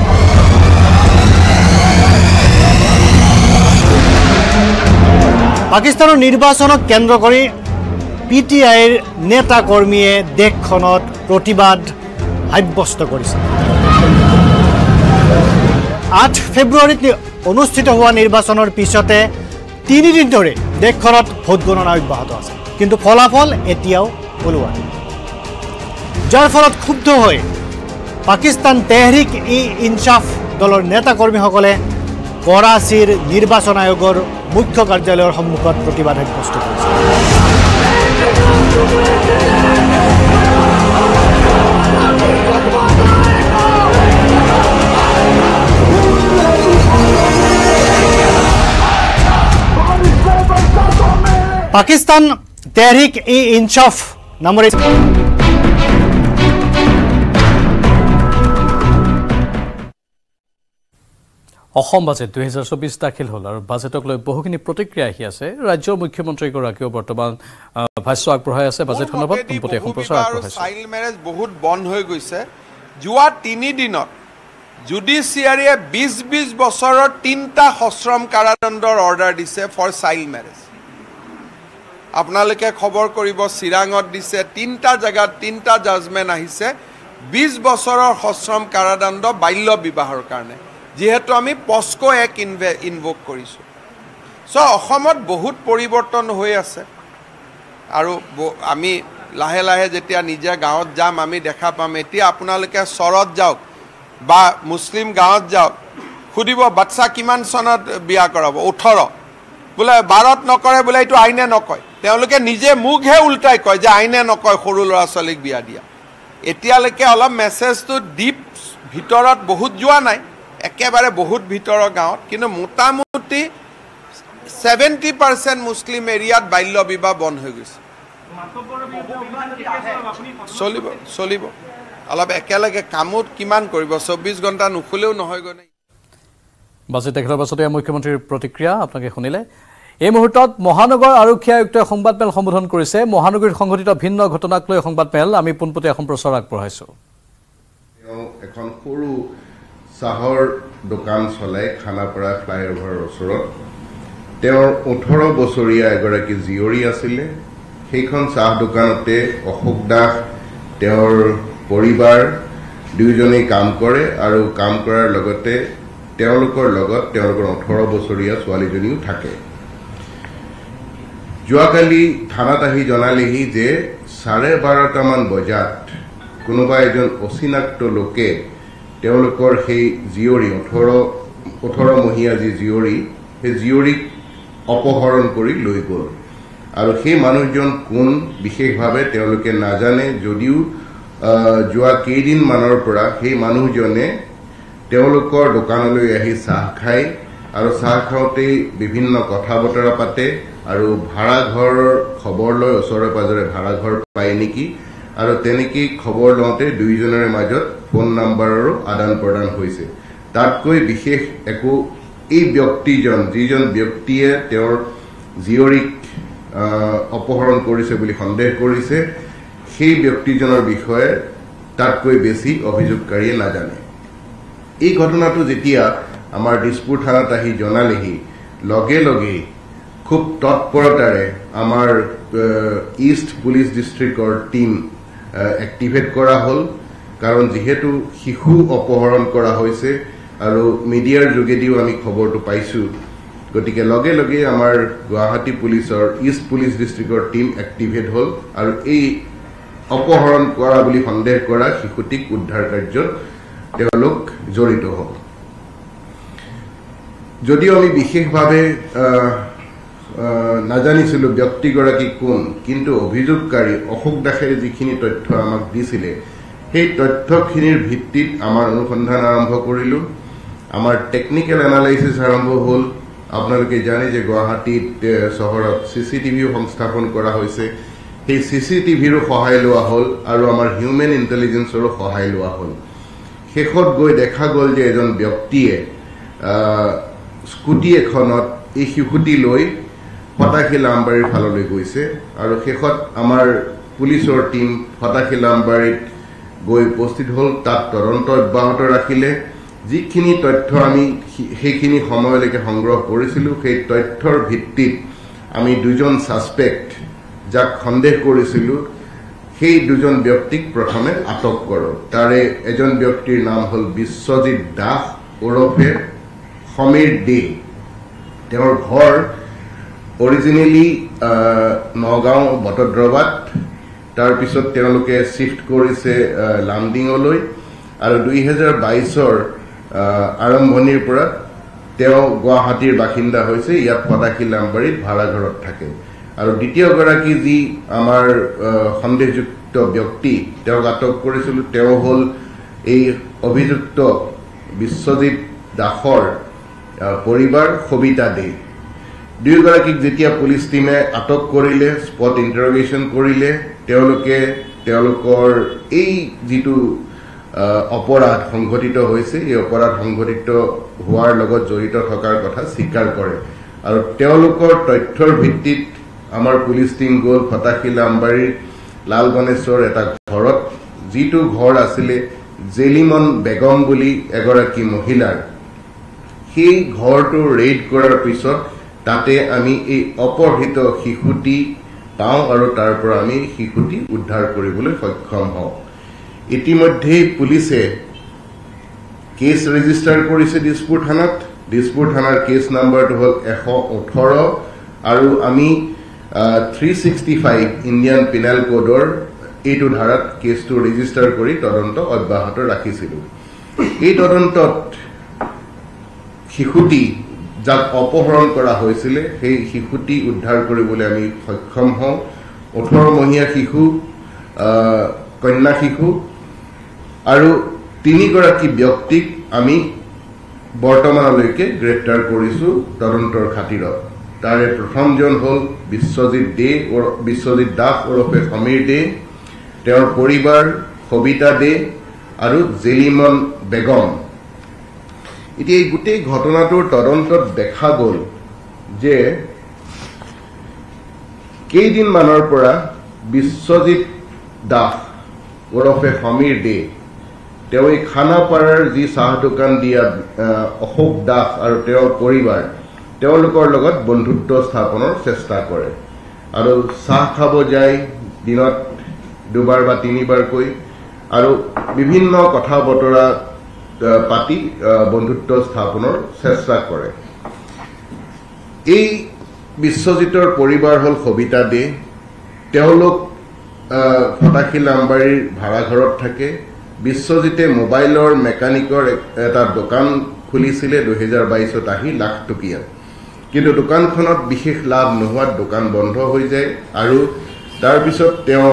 পাকিস্তানৰ নিৰ্বাচনক কেন্দ্ৰ কৰি পি টি আইৰ নেতা কৰ্মীয়ে দেশখনত প্ৰতিবাদ সাব্যস্ত কৰিছে। আঠ ফেব্ৰুৱাৰীত অনুষ্ঠিত হোৱা নিৰ্বাচনৰ পিছতে তিনিদিন ধৰি দেশখনত ভোট গণনা অব্যাহত আছে। কিন্তু ফলাফল এতিয়াও ওলোৱা নাই। যাৰ ফলত ক্ষুব্ধ হৈ পাকিস্তান তেহৰিক ই ইনচাফ দলৰ নেতাকৰ্মীসকলে কৰাচীৰ নিৰ্বাচন আয়োগৰ মুখ্য কাৰ্যালয়ৰ সন্মুখত প্ৰতিবাদ সাব্যস্ত কৰিছে পাকিস্তান তেহৰিক ই ইনচাফ নামৰ অসম বাজেট দুহেজাৰ চৌবিছ দাখিল হ'ল আৰু বাজেটক লৈ বহুখিনি প্ৰতিক্ৰিয়া আহি আছে। ৰাজ্যৰ মুখ্যমন্ত্ৰীগৰাকীয়েও বৰ্তমান ভাষ্য আগবঢ়াই আছে বাজেট সন্দৰ্ভত মোৰ পোনপটীয়া এখন মতেদি প্ৰচাৰ বহু বিবাহ আৰু আগবঢ়াইছে। চাইল্ড মেৰেজ বহুত বন্ধ হৈ গৈছে। যোৱা তিনিদিনত জুডিচিয়াৰীয়ে বিছ বিছ বছৰৰ তিনিটা সশ্ৰম কাৰাদণ্ডৰ অৰ্ডাৰ দিছে ফৰ চাইল্ড মেৰেজ আপোনালোকে খবৰ কৰিব চিৰাঙত দিছে তিনিটা জেগাত তিনিটা জাজমেণ্ট আহিছে। বিছ বছৰৰ সশ্ৰম কাৰাদণ্ড বাল্য বিবাহৰ কাৰণে। যিহেতু আমি পস্কো এক ইনভে ইনভোক কৰিছোঁ। চ' অসমত বহুত পৰিৱৰ্তন হৈ আছে। আৰু আমি লাহে লাহে যেতিয়া নিজে গাঁৱত যাম আমি দেখা পাম এতিয়া আপোনালোকে চৰত যাওক বা মুছলিম গাঁৱত যাওক সুধিব বাচ্ছা কিমান চনত বিয়া কৰাব? ওঠৰ। বোলে বাৰত নকৰে বোলে এইটো আইনে নকয়। তেওঁলোকে নিজে মুখহে উল্টাই কয় যে আইনে নকয় সৰু ল'ৰা ছোৱালীক বিয়া দিয়া। এতিয়ালৈকে অলপ মেছেজটো ডিপ ভিতৰত বহুত যোৱা নাই। একেবাৰে বহুত ভিতৰৰ গাঁৱত কিন্তু মোটামুটি ছেভেণ্টি পাৰ্চেণ্ট মুছলিম এৰিয়াত বাল্য বিবাহ বন্ধ হৈ গৈছে। চলিব চলিব। অলপ একেলগে কামত কিমান কৰিব চৌব্বিছ ঘণ্টা নুখুলেও নহয়গৈ নে? বাজেট দাখিলৰ পাছতে মুখ্যমন্ত্ৰীৰ প্ৰতিক্ৰিয়া আপোনালোকে শুনিলে। এই মুহূৰ্তত মহানগৰ আৰক্ষী আয়ুক্তই সংবাদমেল সম্বোধন কৰিছে। মহানগৰীত সংঘটিত ভিন্ন ঘটনাক লৈ সংবাদমেল আমি পোনপটীয়া এখন প্ৰচাৰ আগবঢ়াইছোঁ। তেওঁ এখন সৰু চাহৰ দোকান চলাই খানাপাৰা ফ্লাইঅভাৰৰ ওচৰত। তেওঁৰ ওঠৰ বছৰীয়া এগৰাকী জীয়ৰী আছিলে। সেইখন চাহ দোকানতে অশোক দাস তেওঁৰ পৰিবাৰ দুয়োজনেই কাম কৰে আৰু কাম কৰাৰ লগতে তেওঁলোকৰ লগত তেওঁলোকৰ ওঠৰ বছৰীয়া ছোৱালীজনীও থাকে। যোৱাকালি থানাত আহি জনালেহি যে চাৰে বাৰটামান বজাত কোনোবা এজন অচিনাক্ত লোকে তেওঁলোকৰ সেই জীয়ৰী ওঠৰ ওঠৰমহীয়া যি জীয়ৰী সেই জীয়ৰীক অপহৰণ কৰি লৈ গ'ল। আৰু সেই মানুহজন কোন বিশেষভাৱে তেওঁলোকে নাজানে যদিও যোৱা কেইদিনমানৰ পৰা সেই মানুহজনে তেওঁলোকৰ দোকানলৈ আহি চাহ খায় আৰু চাহ খাওঁতেই বিভিন্ন কথা বতৰা পাতে আৰু ভাড়াঘৰৰ খবৰ লয় ওচৰে পাজৰে ভাড়াঘৰ পায় নেকি। আৰু তেনেকেই খবৰ লওঁতে দুয়োজনৰে মাজত ফোন নাম্বাৰৰো আদান প্ৰদান হৈছে। তাতকৈ বিশেষ একো এই ব্যক্তিজন যিজন ব্যক্তিয়ে তেওঁৰ জীয়ৰীক অপহৰণ কৰিছে বুলি সন্দেহ কৰিছে সেই ব্যক্তিজনৰ বিষয়ে তাতকৈ বেছি অভিযোগকাৰীয়ে নাজানে। এই ঘটনাটো যেতিয়া আমাৰ দিছপুৰ থানাত আহি জনালেহি লগে লগেই খুব তৎপৰতাৰে আমাৰ ইষ্ট পুলিচ ডিষ্ট্ৰিক্টৰ টীম এক্টিভেট কৰা হ'ল। কাৰণ যিহেতু শিশু অপহৰণ কৰা হৈছে আৰু মিডিয়াৰ যোগেদিও আমি খবৰটো পাইছোঁ। গতিকে লগে লগে আমাৰ গুৱাহাটী পুলিচৰ ইষ্ট পুলিচ ডিষ্ট্ৰিক্টৰ টীম এক্টিভেট হ'ল আৰু এই অপহৰণ কৰা বুলি সন্দেহ কৰা শিশুটিক উদ্ধাৰ কাৰ্যত তেওঁলোক জড়িত হ'ল। যদিও আমি বিশেষভাৱে নাজানিছিলোঁ ব্যক্তিগৰাকী কোন কিন্তু অভিযোগকাৰী অশোক দাসে যিখিনি তথ্য আমাক দিছিলে সেই তথ্যখিনিৰ ভিত্তিত আমাৰ অনুসন্ধান আৰম্ভ কৰিলোঁ। আমাৰ টেকনিকেল এনালাইচিছ আৰম্ভ হ'ল। আপোনালোকে জানে যে গুৱাহাটীত চহৰত চি চি টিভিও সংস্থাপন কৰা হৈছে। সেই চি চি টিভিৰো সহায় লোৱা হ'ল আৰু আমাৰ হিউমেন ইণ্টেলিজেঞ্চৰো সহায় লোৱা হ'ল। শেষত গৈ দেখা গ'ল যে এজন ব্যক্তিয়ে স্কুটি এখনত এই শিশুটি লৈ ফটাশিল আমবাৰীৰ ফাললৈ গৈছে। আৰু শেষত আমাৰ পুলিচৰ টীম ফটাশিল আমবাৰীত গৈ উপস্থিত হ'ল তাত তদন্ত অব্যাহত ৰাখিলে। যিখিনি তথ্য আমি সেইখিনি সময়লৈকে সংগ্ৰহ কৰিছিলোঁ সেই তথ্যৰ ভিত্তিত আমি দুজন ছাছপেক্ট যাক সন্দেহ কৰিছিলোঁ সেই দুজন ব্যক্তিক প্ৰথমে আটক কৰোঁ। তাৰে এজন ব্যক্তিৰ নাম হ'ল বিশ্বজিৎ দাস ওৰফে সমীৰ দে তেওঁৰ ঘৰ অৰিজিনেলি নগাঁও বটদ্ৰৱাত। তাৰপিছত তেওঁলোকে শ্বিফ্ট কৰিছে লামডিঙলৈ। আৰু দুই হেজাৰ বাইছৰ আৰম্ভণিৰ পৰা তেওঁ গুৱাহাটীৰ বাসিন্দা হৈছে ইয়াত ফটাশিল আমবাৰীত ভাড়াঘৰত থাকে। আৰু দ্বিতীয়গৰাকী যি আমাৰ সন্দেহযুক্ত ব্যক্তি তেওঁক আটক কৰিছিলোঁ তেওঁ হ'ল এই অভিযুক্ত বিশ্বজিৎ দাসৰ পৰিবাৰ সবিতা দে। দুয়োগৰাকীক যেতিয়া পুলিচ টীমে আটক কৰিলে স্পট ইণ্টাৰগেশ্যন কৰিলে তেওঁলোকে তেওঁলোকৰ এই যিটো অপৰাধ সংঘটিত হৈছে এই অপৰাধ সংঘটিত হোৱাৰ লগত জড়িত থকাৰ কথা স্বীকাৰ কৰে। আৰু তেওঁলোকৰ তথ্যৰ ভিত্তিত আমাৰ পুলিচ টীম গ'ল ফটাশিল আমবাৰীৰ লাল গণেশৰ এটা ঘৰত। যিটো ঘৰ আছিলে জেলিমন বেগম বুলি এগৰাকী মহিলাৰ। সেই ঘৰটো ৰেইড কৰাৰ পিছত তাতে আমি এই অপহৃত শিশুটি পাওঁ আৰু তাৰ পৰা আমি শিশুটি উদ্ধাৰ কৰিবলৈ সক্ষম হওঁ। ইতিমধ্যেই পুলিচে কেছ ৰেজিষ্টাৰ কৰিছে দিছপুৰ থানাত। দিছপুৰ থানাৰ কেছ নাম্বাৰটো হ'ল এশ ওঠৰ আৰু আমি three sixty five Indian penal কোডৰ এইটো ধাৰাত কেছটো ৰেজিষ্টাৰ কৰি তদন্ত অব্যাহত ৰাখিছিলোঁ। এই তদন্তত শিশুটি যাক অপহৰণ কৰা হৈছিলে সেই শিশুটি উদ্ধাৰ কৰিবলৈ আমি সক্ষম হওঁ। ওঠৰমহীয়া শিশু আহ, কন্যা শিশু আৰু তিনিগৰাকী ব্যক্তিক আমি বৰ্তমানলৈকে গ্ৰেপ্তাৰ কৰিছোঁ তদন্তৰ খাতিৰত। তাৰে প্ৰথমজন হ'ল বিশ্বজিৎ দে বিশ্বজিৎ দাস ওৰফে সমীৰ দে তেওঁৰ পৰিবাৰ সবিতা দে আৰু জেলিমন বেগম। এতিয়া এই গোটেই ঘটনাটোৰ তদন্তত দেখা গ'ল যে কেইদিনমানৰ পৰা বিশ্বজিৎ দাস ওৰফে সমীৰ দে তেওঁ এই খানাপাৰাৰ যি চাহ দোকান দিয়া অশোক দাস আৰু তেওঁৰ পৰিবাৰ তেওঁলোকৰ লগত বন্ধুত্ব স্থাপনৰ চেষ্টা কৰে। আৰু চাহ খাব যায় দিনত দুবাৰ বা তিনিবাৰকৈ। আৰু বিভিন্ন কথা বতৰা পাতি বন্ধুত্ব স্থাপনৰ চেষ্টা কৰে। এই বিশ্বজিতৰ পৰিবাৰ হ'ল সবিতা দে। তেওঁলোক ফটাশিল আমবাৰীৰ ভাড়াঘৰত থাকে। বিশ্বজিতে মোবাইলৰ মেকানিকৰ এটা দোকান খুলিছিলে দুহেজাৰ বাইছত আহি লাখ টকীয়া। কিন্তু দোকানখনত বিশেষ লাভ নোহোৱাত দোকান বন্ধ হৈ যায় আৰু তাৰপিছত তেওঁ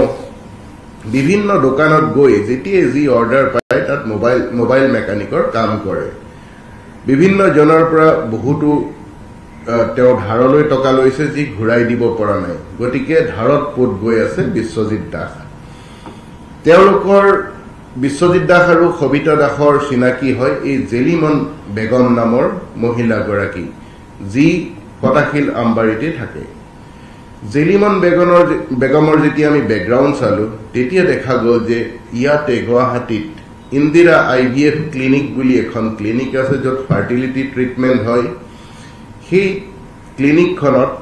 বিভিন্ন দোকানত গৈ যেতিয়াই যি অৰ্ডাৰ পায় তাত মোবাইল মোবাইল মেকানিকৰ কাম কৰে। বিভিন্নজনৰ পৰা বহুতো তেওঁ ধাৰলৈ টকা লৈছে যি ঘূৰাই দিব পৰা নাই। গতিকে ধাৰত পোত গৈ আছে বিশ্বজিৎ দাস। তেওঁলোকৰ বিশ্বজিৎ দাস আৰু সবিতা দাসৰ চিনাকি হয় এই জেলিমন বেগম নামৰ মহিলাগৰাকী যি ফটাশিল আম্বাৰীতে থাকে। জেলিমন বেগনৰ বেগমৰ যেতিয়া আমি বেকগ্ৰাউণ্ড চালোঁ তেতিয়া দেখা গ'ল যে ইয়াতে গুৱাহাটীত Indira I V F clinic বুলি এখন ক্লিনিক আছে য'ত ফাৰ্টিলিটি ট্ৰিটমেণ্ট হয়। সেই ক্লিনিকখনত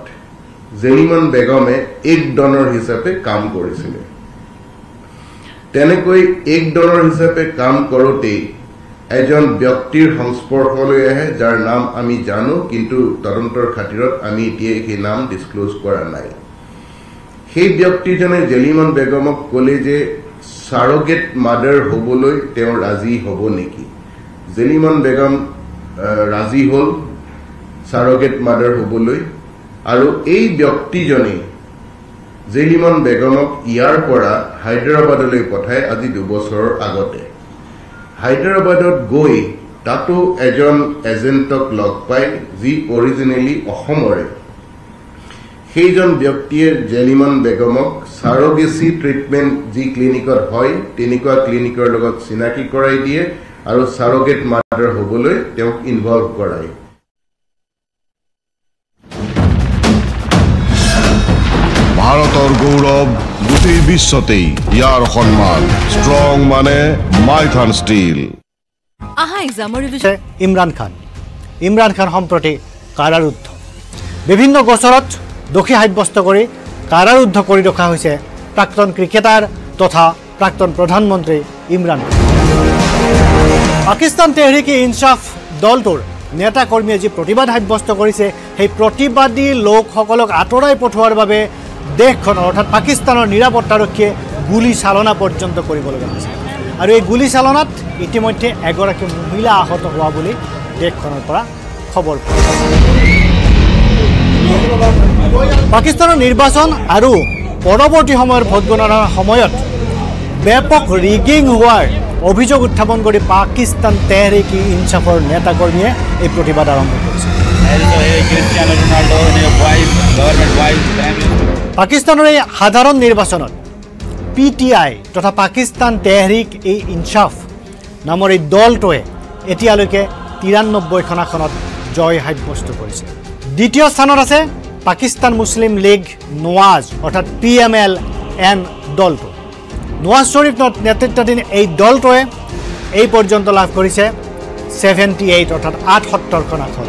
জেলিমন বেগমে এক ডনৰ হিচাপে কাম কৰিছিলে। তেনেকৈ এক ডনৰ হিচাপে কাম কৰোঁতেই এজন ব্যক্তিৰ সংস্পৰ্শলৈ আহে যাৰ নাম আমি জানো কিন্তু তদন্তৰ খাতিৰত আমি এতিয়াই সেই নাম ডিছক্ল'জ কৰা নাই। সেই ব্যক্তিজনে জেলিমন বেগমক ক'লে যে চাৰগেট মাদাৰ হ'বলৈ তেওঁ ৰাজি হ'ব নেকি? জেলিমন বেগম ৰাজি হ'ল চাৰগেট মাদাৰ হ'বলৈ আৰু এই ব্যক্তিজনে জেলিমন বেগমক ইয়াৰ পৰা হায়দৰাবাদলৈ পঠায় আজি দুবছৰৰ আগতে। হায়দৰাবাদত গৈ তাতো এজন এজেণ্টক লগ পায় যি অৰিজিনেলি অসমৰে। সেইজন ব্যক্তিয়ে জেলিমন বেগমক চাৰগেচি ট্ৰিটমেণ্ট যি ক্লিনিকত হয় তেনেকুৱা ক্লিনিকৰ লগত চিনাকি কৰাই দিয়ে আৰু চাৰগেট মাদাৰ হ'বলৈ তেওঁক ইনভলভ কৰায় ভাৰতৰ গৌৰৱ গোটেই বিশ্বতেই ইয়াৰ সন্মান। ষ্ট্ৰং মানে মাইথান ষ্টীল। ইমৰান খান। ইমৰান খান সম্প্ৰতি কাৰাৰুদ্ধ। বিভিন্ন গোচৰত দোষী সাব্যস্ত কৰি কাৰাৰুদ্ধ কৰি ৰখা হৈছে প্ৰাক্তন ক্ৰিকেটাৰ তথা প্ৰাক্তন প্ৰধানমন্ত্ৰী ইমৰান খান। পাকিস্তান তেহৰিক ই ইনচাফ দলটোৰ নেতা কৰ্মীয়ে যি প্ৰতিবাদ সাব্যস্ত কৰিছে সেই প্ৰতিবাদী লোকসকলক আঁতৰাই পঠোৱাৰ বাবে দেশখনৰ অৰ্থাৎ পাকিস্তানৰ নিৰাপত্তাৰক্ষীয়ে গুলী চালনা পৰ্যন্ত কৰিবলগা হৈছে। আৰু এই গুলী চালনাত ইতিমধ্যে এগৰাকী মহিলা আহত হোৱা বুলি দেশখনৰ পৰা খবৰ। পাকিস্তানৰ নিৰ্বাচন আৰু পৰৱৰ্তী সময়ৰ ভোট গণনাৰ সময়ত ব্যাপক ৰিগিং হোৱাৰ অভিযোগ উত্থাপন কৰি পাকিস্তান তেহৰিক ইনচাফৰ নেতাকৰ্মীয়ে এই প্ৰতিবাদ আৰম্ভ কৰিছে। পাকিস্তানৰ এই সাধাৰণ নিৰ্বাচনত পি টি আই তথা পাকিস্তান তেহৰিক ই ইনচাফ নামৰ এই দলটোৱে এতিয়ালৈকে তিৰান্নব্বৈখন আসনত জয় সাব্যস্ত কৰিছে। দ্বিতীয় স্থানত আছে পাকিস্তান মুছলিম লীগ নৱাজ অৰ্থাৎ পি এম এল এন দলটো। নৱাজ শ্বৰীফ নেতৃত্বাধীন এই দলটোৱে এই পৰ্যন্ত লাভ কৰিছে ছেভেণ্টি এইট অৰ্থাৎ আঠসত্তৰখন আসন।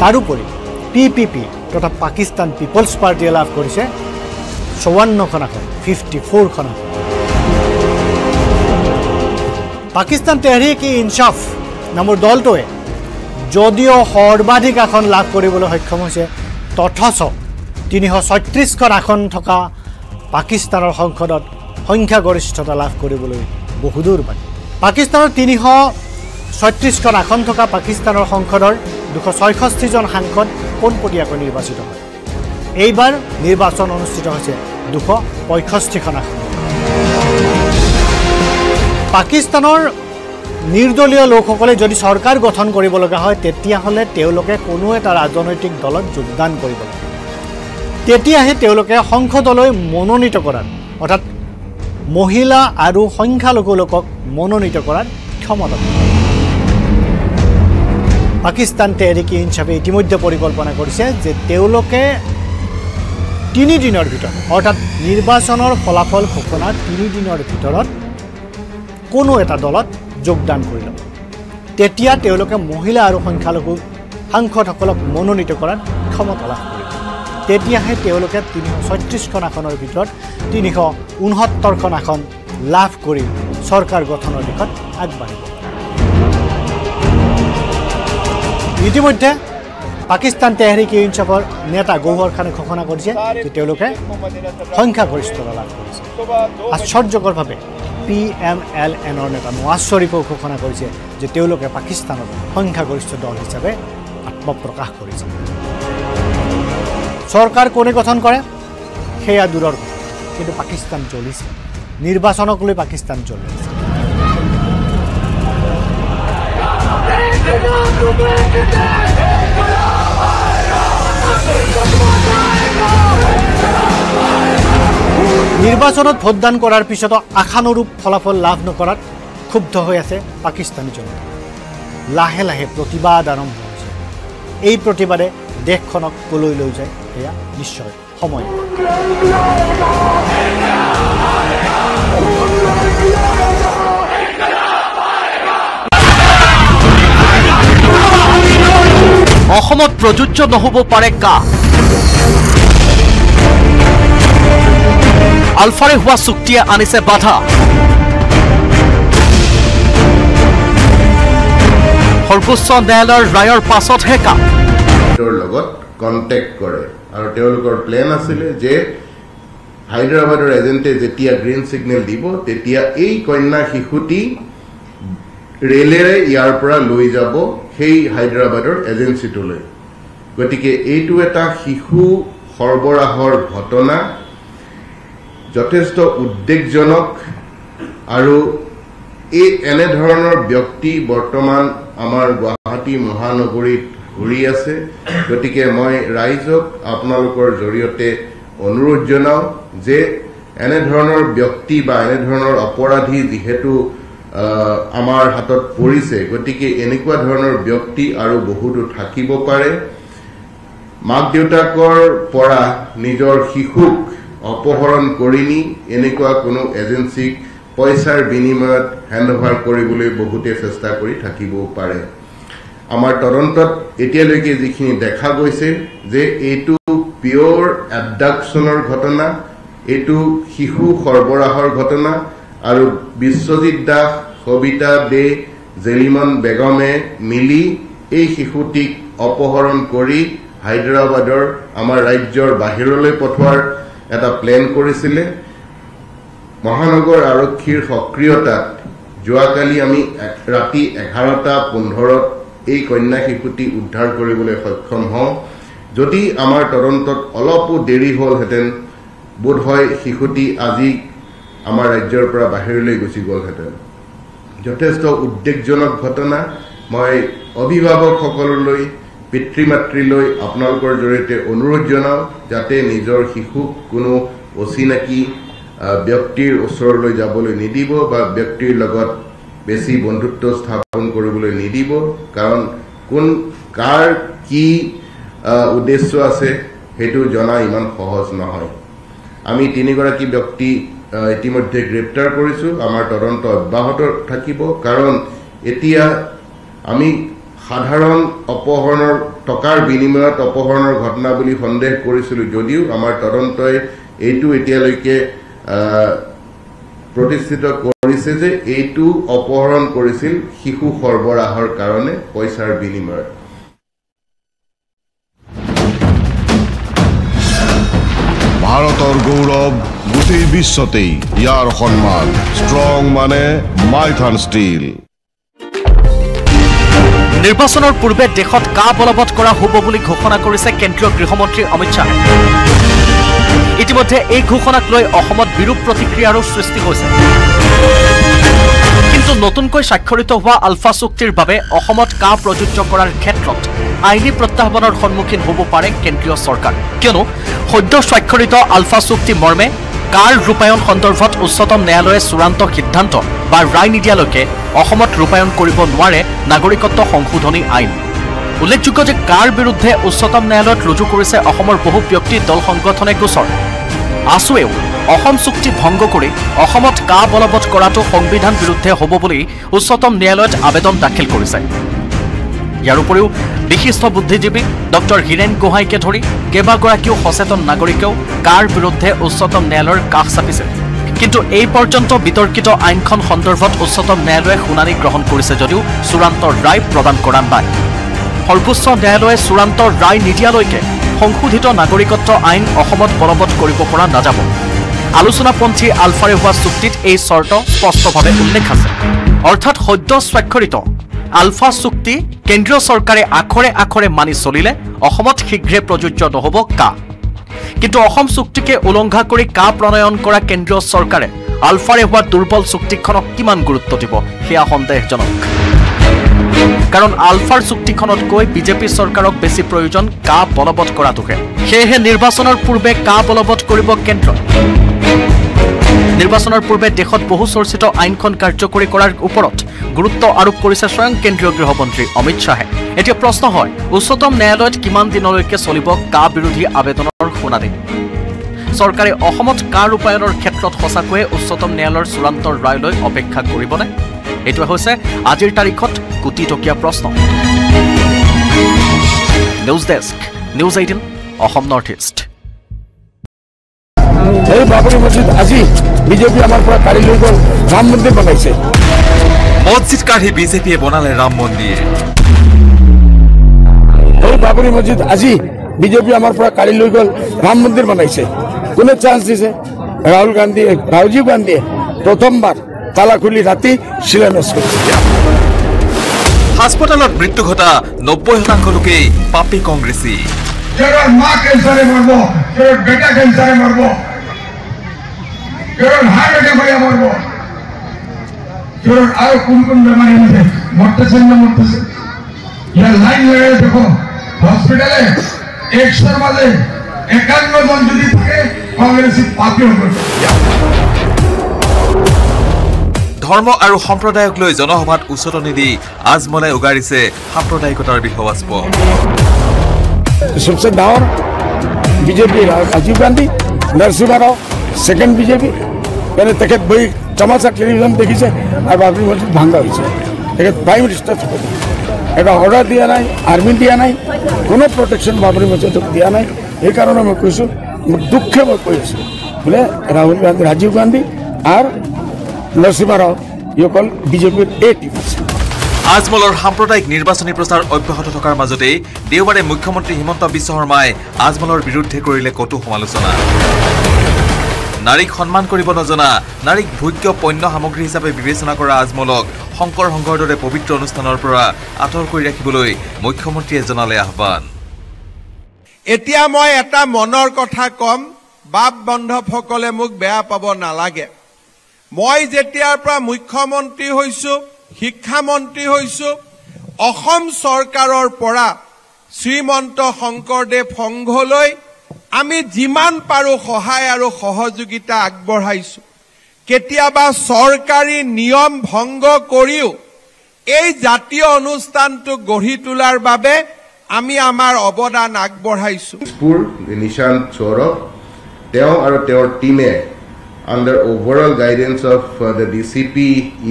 তাৰোপৰি পি পি পি তথা পাকিস্তান পিপলছ পাৰ্টীয়ে লাভ কৰিছে। চৌৱন্নখন আসন ফিফটি ফ'ৰখন আসন। পাকিস্তান তেহৰিক ই ইনচাফ নামৰ দলটোৱে যদিও সৰ্বাধিক আসন লাভ কৰিবলৈ সক্ষম হৈছে তথচ তিনিশ ছয়ত্ৰিছখন আসন থকা পাকিস্তানৰ সংসদত সংখ্যাগৰিষ্ঠতা লাভ কৰিবলৈ বহুদূৰ বাকী পাকিস্তানৰ তিনিশ ছয়ত্ৰিছখন আসন থকা পাকিস্তানৰ সংসদৰ দুশ ছয়ষষ্ঠিজন সাংসদ পোনপটীয়াকৈ নিৰ্বাচিত হয়। এইবাৰ নিৰ্বাচন অনুষ্ঠিত হৈছে দুশ পঁয়ষষ্ঠিখন আসন। পাকিস্তানৰ নিৰ্দলীয় লোকসকলে যদি চৰকাৰ গঠন কৰিব লগা হয় তেতিয়াহ'লে তেওঁলোকে কোনো এটা ৰাজনৈতিক দলত যোগদান কৰিব লাগে। তেতিয়াহে তেওঁলোকে সংসদলৈ মনোনীত কৰাত অৰ্থাৎ মহিলা আৰু সংখ্যালঘু লোকক মনোনীত কৰাত ক্ষমতা। পাকিস্তান তেহৰিক ইনচাফে ইতিমধ্যে পৰিকল্পনা কৰিছে যে তেওঁলোকে তিনিদিনৰ ভিতৰত অৰ্থাৎ নিৰ্বাচনৰ ফলাফল ঘোষণাৰ তিনিদিনৰ ভিতৰত কোনো এটা দলত যোগদান কৰি ল'ব। তেতিয়া তেওঁলোকে মহিলা আৰু সংখ্যালঘু সাংসদসকলক মনোনীত কৰাত ক্ষমতা লাভ কৰিব। তেতিয়াহে তেওঁলোকে তিনিশ ছয়ত্ৰিছখন আসনৰ ভিতৰত তিনিশ ঊনসত্তৰখন আসন লাভ কৰি চৰকাৰ গঠনৰ দিশত আগবাঢ়িব। ইতিমধ্যে পাকিস্তান তেহৰিক ইনচাফৰ নেতা গৌহৰ খানে ঘোষণা কৰিছে যে তেওঁলোকে সংখ্যাগৰিষ্ঠতা লাভ কৰিছে। আশ্চৰ্যকৰভাৱে পি এম এল এনৰ নেতা নৱাজ শ্বৰীফেও ঘোষণা কৰিছে যে তেওঁলোকে পাকিস্তানত সংখ্যাগৰিষ্ঠ দল হিচাপে আত্মপ্ৰকাশ কৰিছে। চৰকাৰ কোনে গঠন কৰে? সেয়া দূৰৰ কথা। কিন্তু পাকিস্তান চলিছে নিৰ্বাচনক লৈ পাকিস্তান আছে নিৰ্বাচনত ভোটদান কৰাৰ পিছতো আশানুৰূপ ফলাফল লাভ নকৰাত ক্ষুব্ধ হৈ আছে পাকিস্তানী জনতা। লাহে লাহে প্ৰতিবাদ আৰম্ভ হৈছে। এই প্ৰতিবাদে দেশখনক কলৈ লৈ যায় সেয়া নিশ্চয় সময়। অসমত প্ৰযোজ্য নহ'ব পাৰে কা। আলফাৰে হোৱা চুক্তিয়ে আনিছে বাধা। সৰ্বোচ্চ ন্যায়ালয়ৰ ৰায়ৰ পাছতহে কা। লগত কণ্টেক্ট কৰে আৰু তেওঁলোকৰ প্লেন আছিলে যে হায়দৰাবাদৰ এজেণ্টে যেতিয়া গ্ৰীণ ছিগনেল দিব তেতিয়া এই কন্যা শিশুটি ৰেলেৰে ইয়াৰ পৰা লৈ যাব সেই হায়দৰাবাদৰ এজেঞ্চিটোলৈ। গতিকে এইটো এটা শিশু সৰবৰাহৰ ঘটনা যথেষ্ট উদ্বেগজনক আৰু এই এনেধৰণৰ ব্যক্তি বৰ্তমান আমাৰ গুৱাহাটী মহানগৰীত ঘূৰি আছে। গতিকে মই ৰাইজক আপোনালোকৰ জৰিয়তে অনুৰোধ জনাওঁ যে এনেধৰণৰ ব্যক্তি বা এনেধৰণৰ অপৰাধী যিহেতু আমাৰ হাতত পৰিছে। গতিকে এনেকুৱা ধৰণৰ ব্যক্তি আৰু বহুতো থাকিব পাৰে। মাক দেউতাকৰ পৰা নিজৰ শিশুক অপহৰণ কৰি নি এনেকুৱা কোনো এজেঞ্চিক পইচাৰ বিনিময়ত হেণ্ড অভাৰ কৰিবলৈ বহুতে চেষ্টা কৰি থাকিবও পাৰে। আমাৰ তদন্তত এতিয়ালৈকে যিখিনি দেখা গৈছে যে এইটো পিয়ৰ এবডাকশ্যনৰ ঘটনা এইটো শিশু সৰবৰাহৰ ঘটনা আৰু বিশ্বজিৎ দাস সবিতা দে জেলিমন বেগমে মিলি এই শিশুটিক অপহৰণ কৰি হায়দৰাবাদৰ আমাৰ ৰাজ্যৰ বাহিৰলৈ পঠোৱাৰ এটা প্লেন কৰিছিলে। মহানগৰ আৰক্ষীৰ সক্ৰিয়তাত যোৱাকালি আমি ৰাতি এঘাৰটা পোন্ধৰত এই কন্যা শিশুটি উদ্ধাৰ কৰিবলৈ সক্ষম হওঁ। যদি আমাৰ তদন্তত অলপো দেৰি হ'লহেঁতেন বোধহয় শিশুটি আজি আমাৰ ৰাজ্যৰ পৰা বাহিৰলৈ গুচি গ'লহেঁতেন। যথেষ্ট উদ্বেগজনক ঘটনা মই অভিভাৱকসকললৈ পিতৃ মাতৃলৈ আপোনালোকৰ জৰিয়তে অনুৰোধ জনাওঁ যাতে নিজৰ শিশুক কোনো অচিনাকি ব্যক্তিৰ ওচৰলৈ যাবলৈ নিদিব বা ব্যক্তিৰ লগত বেছি বন্ধুত্ব স্থাপন কৰিবলৈ নিদিব। কাৰণ কোন কাৰ কি উদ্দেশ্য আছে সেইটো জনা ইমান সহজ নহয়। আমি তিনিগৰাকী ব্যক্তি ইতিমধ্যে গ্ৰেপ্তাৰ কৰিছোঁ। আমাৰ তদন্ত অব্যাহত থাকিব। কাৰণ এতিয়া আমি সাধাৰণ অপহৰণৰ টকাৰ বিনিময়ত অপহৰণৰ ঘটনা বুলি সন্দেহ কৰিছিলোঁ যদিও আমাৰ তদন্তই এইটো এতিয়ালৈকে প্ৰতিষ্ঠিত কৰিছে যে এইটো অপহৰণ কৰিছিল শিশু সৰবৰাহৰ কাৰণে পইচাৰ বিনিময়ত। ভাৰতৰ গৌৰৱ গোটেই বিশ্বতেই ইয়াৰ সন্মান। ষ্ট্ৰং মানে মাইথান ষ্টীল নিৰ্বাচনৰ পূৰ্বে দেশত কা বলবৎ কৰা হ'ব বুলি ঘোষণা কৰিছে কেন্দ্ৰীয় গৃহমন্ত্ৰী অমিত শ্বাহে। ইতিমধ্যে এই ঘোষণাক লৈ অসমত বিৰূপ প্ৰতিক্ৰিয়াৰো সৃষ্টি হৈছে। কিন্তু নতুনকৈ স্বাক্ষৰিত হোৱা আলফা চুক্তিৰ বাবে অসমত কা প্ৰযোজ্য কৰাৰ ক্ষেত্ৰত আইনী প্ৰত্যাহ্বানৰ সন্মুখীন হ'ব পাৰে কেন্দ্ৰীয় চৰকাৰ। কিয়নো সদ্য স্বাক্ষৰিত আলফা চুক্তি মৰ্মে কাৰ ৰূপায়ণ সন্দৰ্ভত উচ্চতম ন্যায়ালয়ে চূড়ান্ত সিদ্ধান্ত বা ৰায় নিদিয়ালৈকে অসমত ৰূপায়ণ কৰিব নোৱাৰে নাগৰিকত্ব সংশোধনী আইন। উল্লেখযোগ্য যে কাৰ বিৰুদ্ধে উচ্চতম ন্যায়ালয়ত ৰুজু কৰিছে অসমৰ বহু ব্যক্তি দল সংগঠনে গোচৰ। আছুৱেও অসম চুক্তি ভংগ কৰি অসমত কা বলবৎ কৰাটো সংবিধান বিৰুদ্ধে হ'ব বুলি উচ্চতম ন্যায়ালয়ত আবেদন দাখিল কৰিছে। ইয়াৰ উপৰিও বিশিষ্ট বুদ্ধিজীৱী ডক্টৰ হীৰেণ গোহাঁইকে ধৰি কেইবাগৰাকীও সচেতন নাগৰিকেও কাৰ বিৰুদ্ধে উচ্চতম ন্যায়ালয়ৰ কাষ চাপিছে। কিন্তু এই পৰ্যন্ত বিতৰ্কিত আইনখন সন্দৰ্ভত উচ্চতম ন্যায়ালয়ে শুনানি গ্ৰহণ কৰিছে যদিও চূড়ান্ত ৰায় প্ৰদান কৰা নাই। সৰ্বোচ্চ ন্যায়ালয়ে চূড়ান্ত ৰায় নিদিয়ালৈকে সংশোধিত নাগৰিকত্ব আইন অসমত বলবৎ কৰিব পৰা নাযাব। আলোচনাপন্থী আলফাৰে হোৱা চুক্তিত এই চৰ্ত স্পষ্টভাৱে উল্লেখ আছে। অৰ্থাৎ সদ্য স্বাক্ষৰিত আলফা চুক্তি কেন্দ্ৰীয় চৰকাৰে আখৰে আখৰে মানি চলিলে অসমত শীঘ্ৰে প্ৰযোজ্য নহ'ব কা। কিন্তু অসম চুক্তিকে উলংঘা কৰি কা প্ৰণয়ন কৰা কেন্দ্ৰীয় চৰকাৰে আলফাৰে হোৱা দুৰ্বল চুক্তিখনক কিমান গুৰুত্ব দিব সেয়া সন্দেহজনক। কাৰণ আলফাৰ চুক্তিখনতকৈ বিজেপি চৰকাৰক বেছি প্ৰয়োজন কা বলবৎ কৰাটোহে। সেয়েহে নিৰ্বাচনৰ পূৰ্বে কা বলবৎ কৰিব কেন্দ্ৰ। নিৰ্বাচনৰ পূৰ্বে দেশত বহু চৰ্চিত আইনখন কাৰ্যকৰী কৰাৰ ওপৰত গুৰুত্ব আৰোপ কৰিছে স্বয়ং কেন্দ্ৰীয় গৃহমন্ত্ৰী অমিত শ্বাহে। এতিয়া প্ৰশ্ন হয় উচ্চতম ন্যায়ালয়ত কিমান দিনলৈকে চলিব কা বিৰোধী আবেদনৰ শুনানি? চৰকাৰে অসমত কা ৰূপায়ণৰ ক্ষেত্ৰত সঁচাকৈয়ে উচ্চতম ন্যায়ালয়ৰ চূড়ান্ত ৰায়লৈ অপেক্ষা কৰিবনে? এইটোৱে হৈছে আজিৰ তাৰিখত কোটি টকীয়া প্ৰশ্ন। News desk news eighteen Assam north east. এই বাবৰি মছজিদ আজি বিজেপি আমাৰ পৰা কাঢ়ি লৈ গ'ল। ৰাম মন্দিৰ বনাইছে। মছজিদ কাঢ়ি বিজেপিয়ে বনালে ৰাম মন্দিৰ। এই বাবৰি মছজিদ আজি বিজেপি আমাৰ পৰা কাঢ়ি লৈ গ'ল ৰাম মন্দিৰ বনাইছে। কোনে চান্স দিছে? ৰাহুল গান্ধী ৰাহুলজীৱ গান্ধীয়ে প্ৰথমবাৰ তালা খুলি ৰাতি শিলান্যাস কৰিছে। হাস্পতালত মৃত্যু ঘটা নব্বৈ শতাংশ লোকেই পাপী কংগ্ৰেছী। কেৱল মা কেঞ্চাৰে মৰিব কেৱল বেটা কেঞ্চাৰে মৰিব কেৱল হাৰ্ট এটেক হৈ মৰিব। ধরুন আরও কোন কোন বেমারি হয়েছে মরতেছেন না মরতেছেন? এরা লাইন দেখো হসপিটালে একশোর মাঝে একান্ন জন যদি থাকে কংগ্রেসই পাপিও করবে ধৰ্ম আৰু সম্প্ৰদায়ক লৈ জনসভাত উচতনি দি আজমলে উগাৰিছে সাম্প্ৰদায়িকতাৰ বিষবাস্প সবচে ডাঙৰ BJP Rajiv Gandhi Narasimha Rao second BJP. মানে তেখেত বহি চামাচা টেলিভিশ্যন দেখিছে আৰু বাবৰি মছজিদ ভাঙা হৈছে তেখেত প্ৰাইম মিনিষ্টাৰ থাকে এটা অৰ্ডাৰ দিয়া নাই আৰ্মি দিয়া নাই কোনো প্ৰটেকশ্যন বাবৰি মছজিদক দিয়া নাই। সেইকাৰণে মই কৈছোঁ মোৰ দুখে মই কৈ আছোঁ বোলে ৰাহুল গান্ধী ৰাজীৱ গান্ধী আৰু নৰসিম্হা ৰাও ইসকল বিজেপিৰ এ টিম আছে। আজমলৰ সাম্প্ৰদায়িক নিৰ্বাচনী প্ৰচাৰ অব্যাহত থকাৰ মাজতেই দেওবাৰে মুখ্যমন্ত্ৰী হিমন্ত বিশ্ব শৰ্মাই আজমলৰ বিৰুদ্ধে কৰিলে কটু সমালোচনা। নাৰীক সন্মান কৰিব নজনা নাৰীক ভোগ্য পণ্য সামগ্ৰী হিচাপে বিবেচনা কৰা আজমলক শংকৰ সংঘৰ দৰে পবিত্ৰ অনুষ্ঠানৰ পৰা আঁতৰ কৰি ৰাখিবলৈ মুখ্যমন্ত্ৰীয়ে জনালে আহ্বান। এতিয়া মই এটা মনৰ কথা কম বাপ বান্ধৱসকলে মোক বেয়া পাব নালাগে। মই যেতিয়াৰ পৰা মুখ্যমন্ত্ৰী হৈছো শিক্ষামন্ত্ৰী হৈছো অসম চৰকাৰৰ পৰা শ্ৰীমন্ত শংকৰদেৱ সংঘলৈ আমি যিমান পাৰোঁ সহায় আৰু সহযোগিতা আগবঢ়াইছো। কেতিয়াবা চৰকাৰী নিয়ম ভংগ কৰিও এই জাতীয় অনুষ্ঠানটো গঢ়ি তোলাৰ বাবে আমি আমাৰ অৱদান আগবঢ়াইছো। দিছপুৰ নিশান্ত সৌৰভ তেওঁ আৰু তেওঁৰ টীমে under overall guidance of the D C P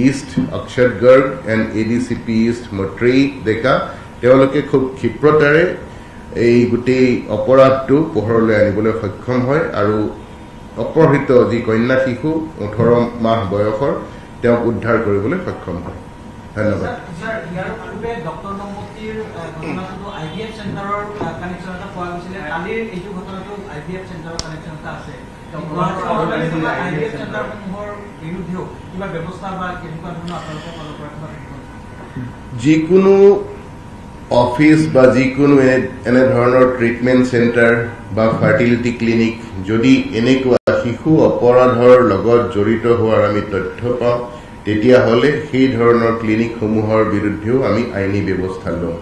east Akshat Garg and A D C P east Maitree Deka তেওঁলোকে খুব ক্ষিপ্ৰতাৰে এই গোটেই অপৰাধটো পোহৰলৈ আনিবলৈ সক্ষম হয় আৰু অপহৃত যি কন্যা শিশু ওঠৰ মাহ বয়সৰ তেওঁক উদ্ধাৰ কৰিবলৈ সক্ষম হয়। ধন্যবাদ। যিকোনো অফিচ বা যিকোনো এনে এনেধৰণৰ ট্ৰিটমেণ্ট চেণ্টাৰ বা ফাৰ্টিলিটি ক্লিনিক যদি এনেকুৱা শিশু অপৰাধৰ লগত জড়িত হোৱাৰ আমি তথ্য পাওঁ তেতিয়াহ'লে সেই ধৰণৰ ক্লিনিকসমূহৰ বিৰুদ্ধেও আমি আইনী ব্যৱস্থা লওঁ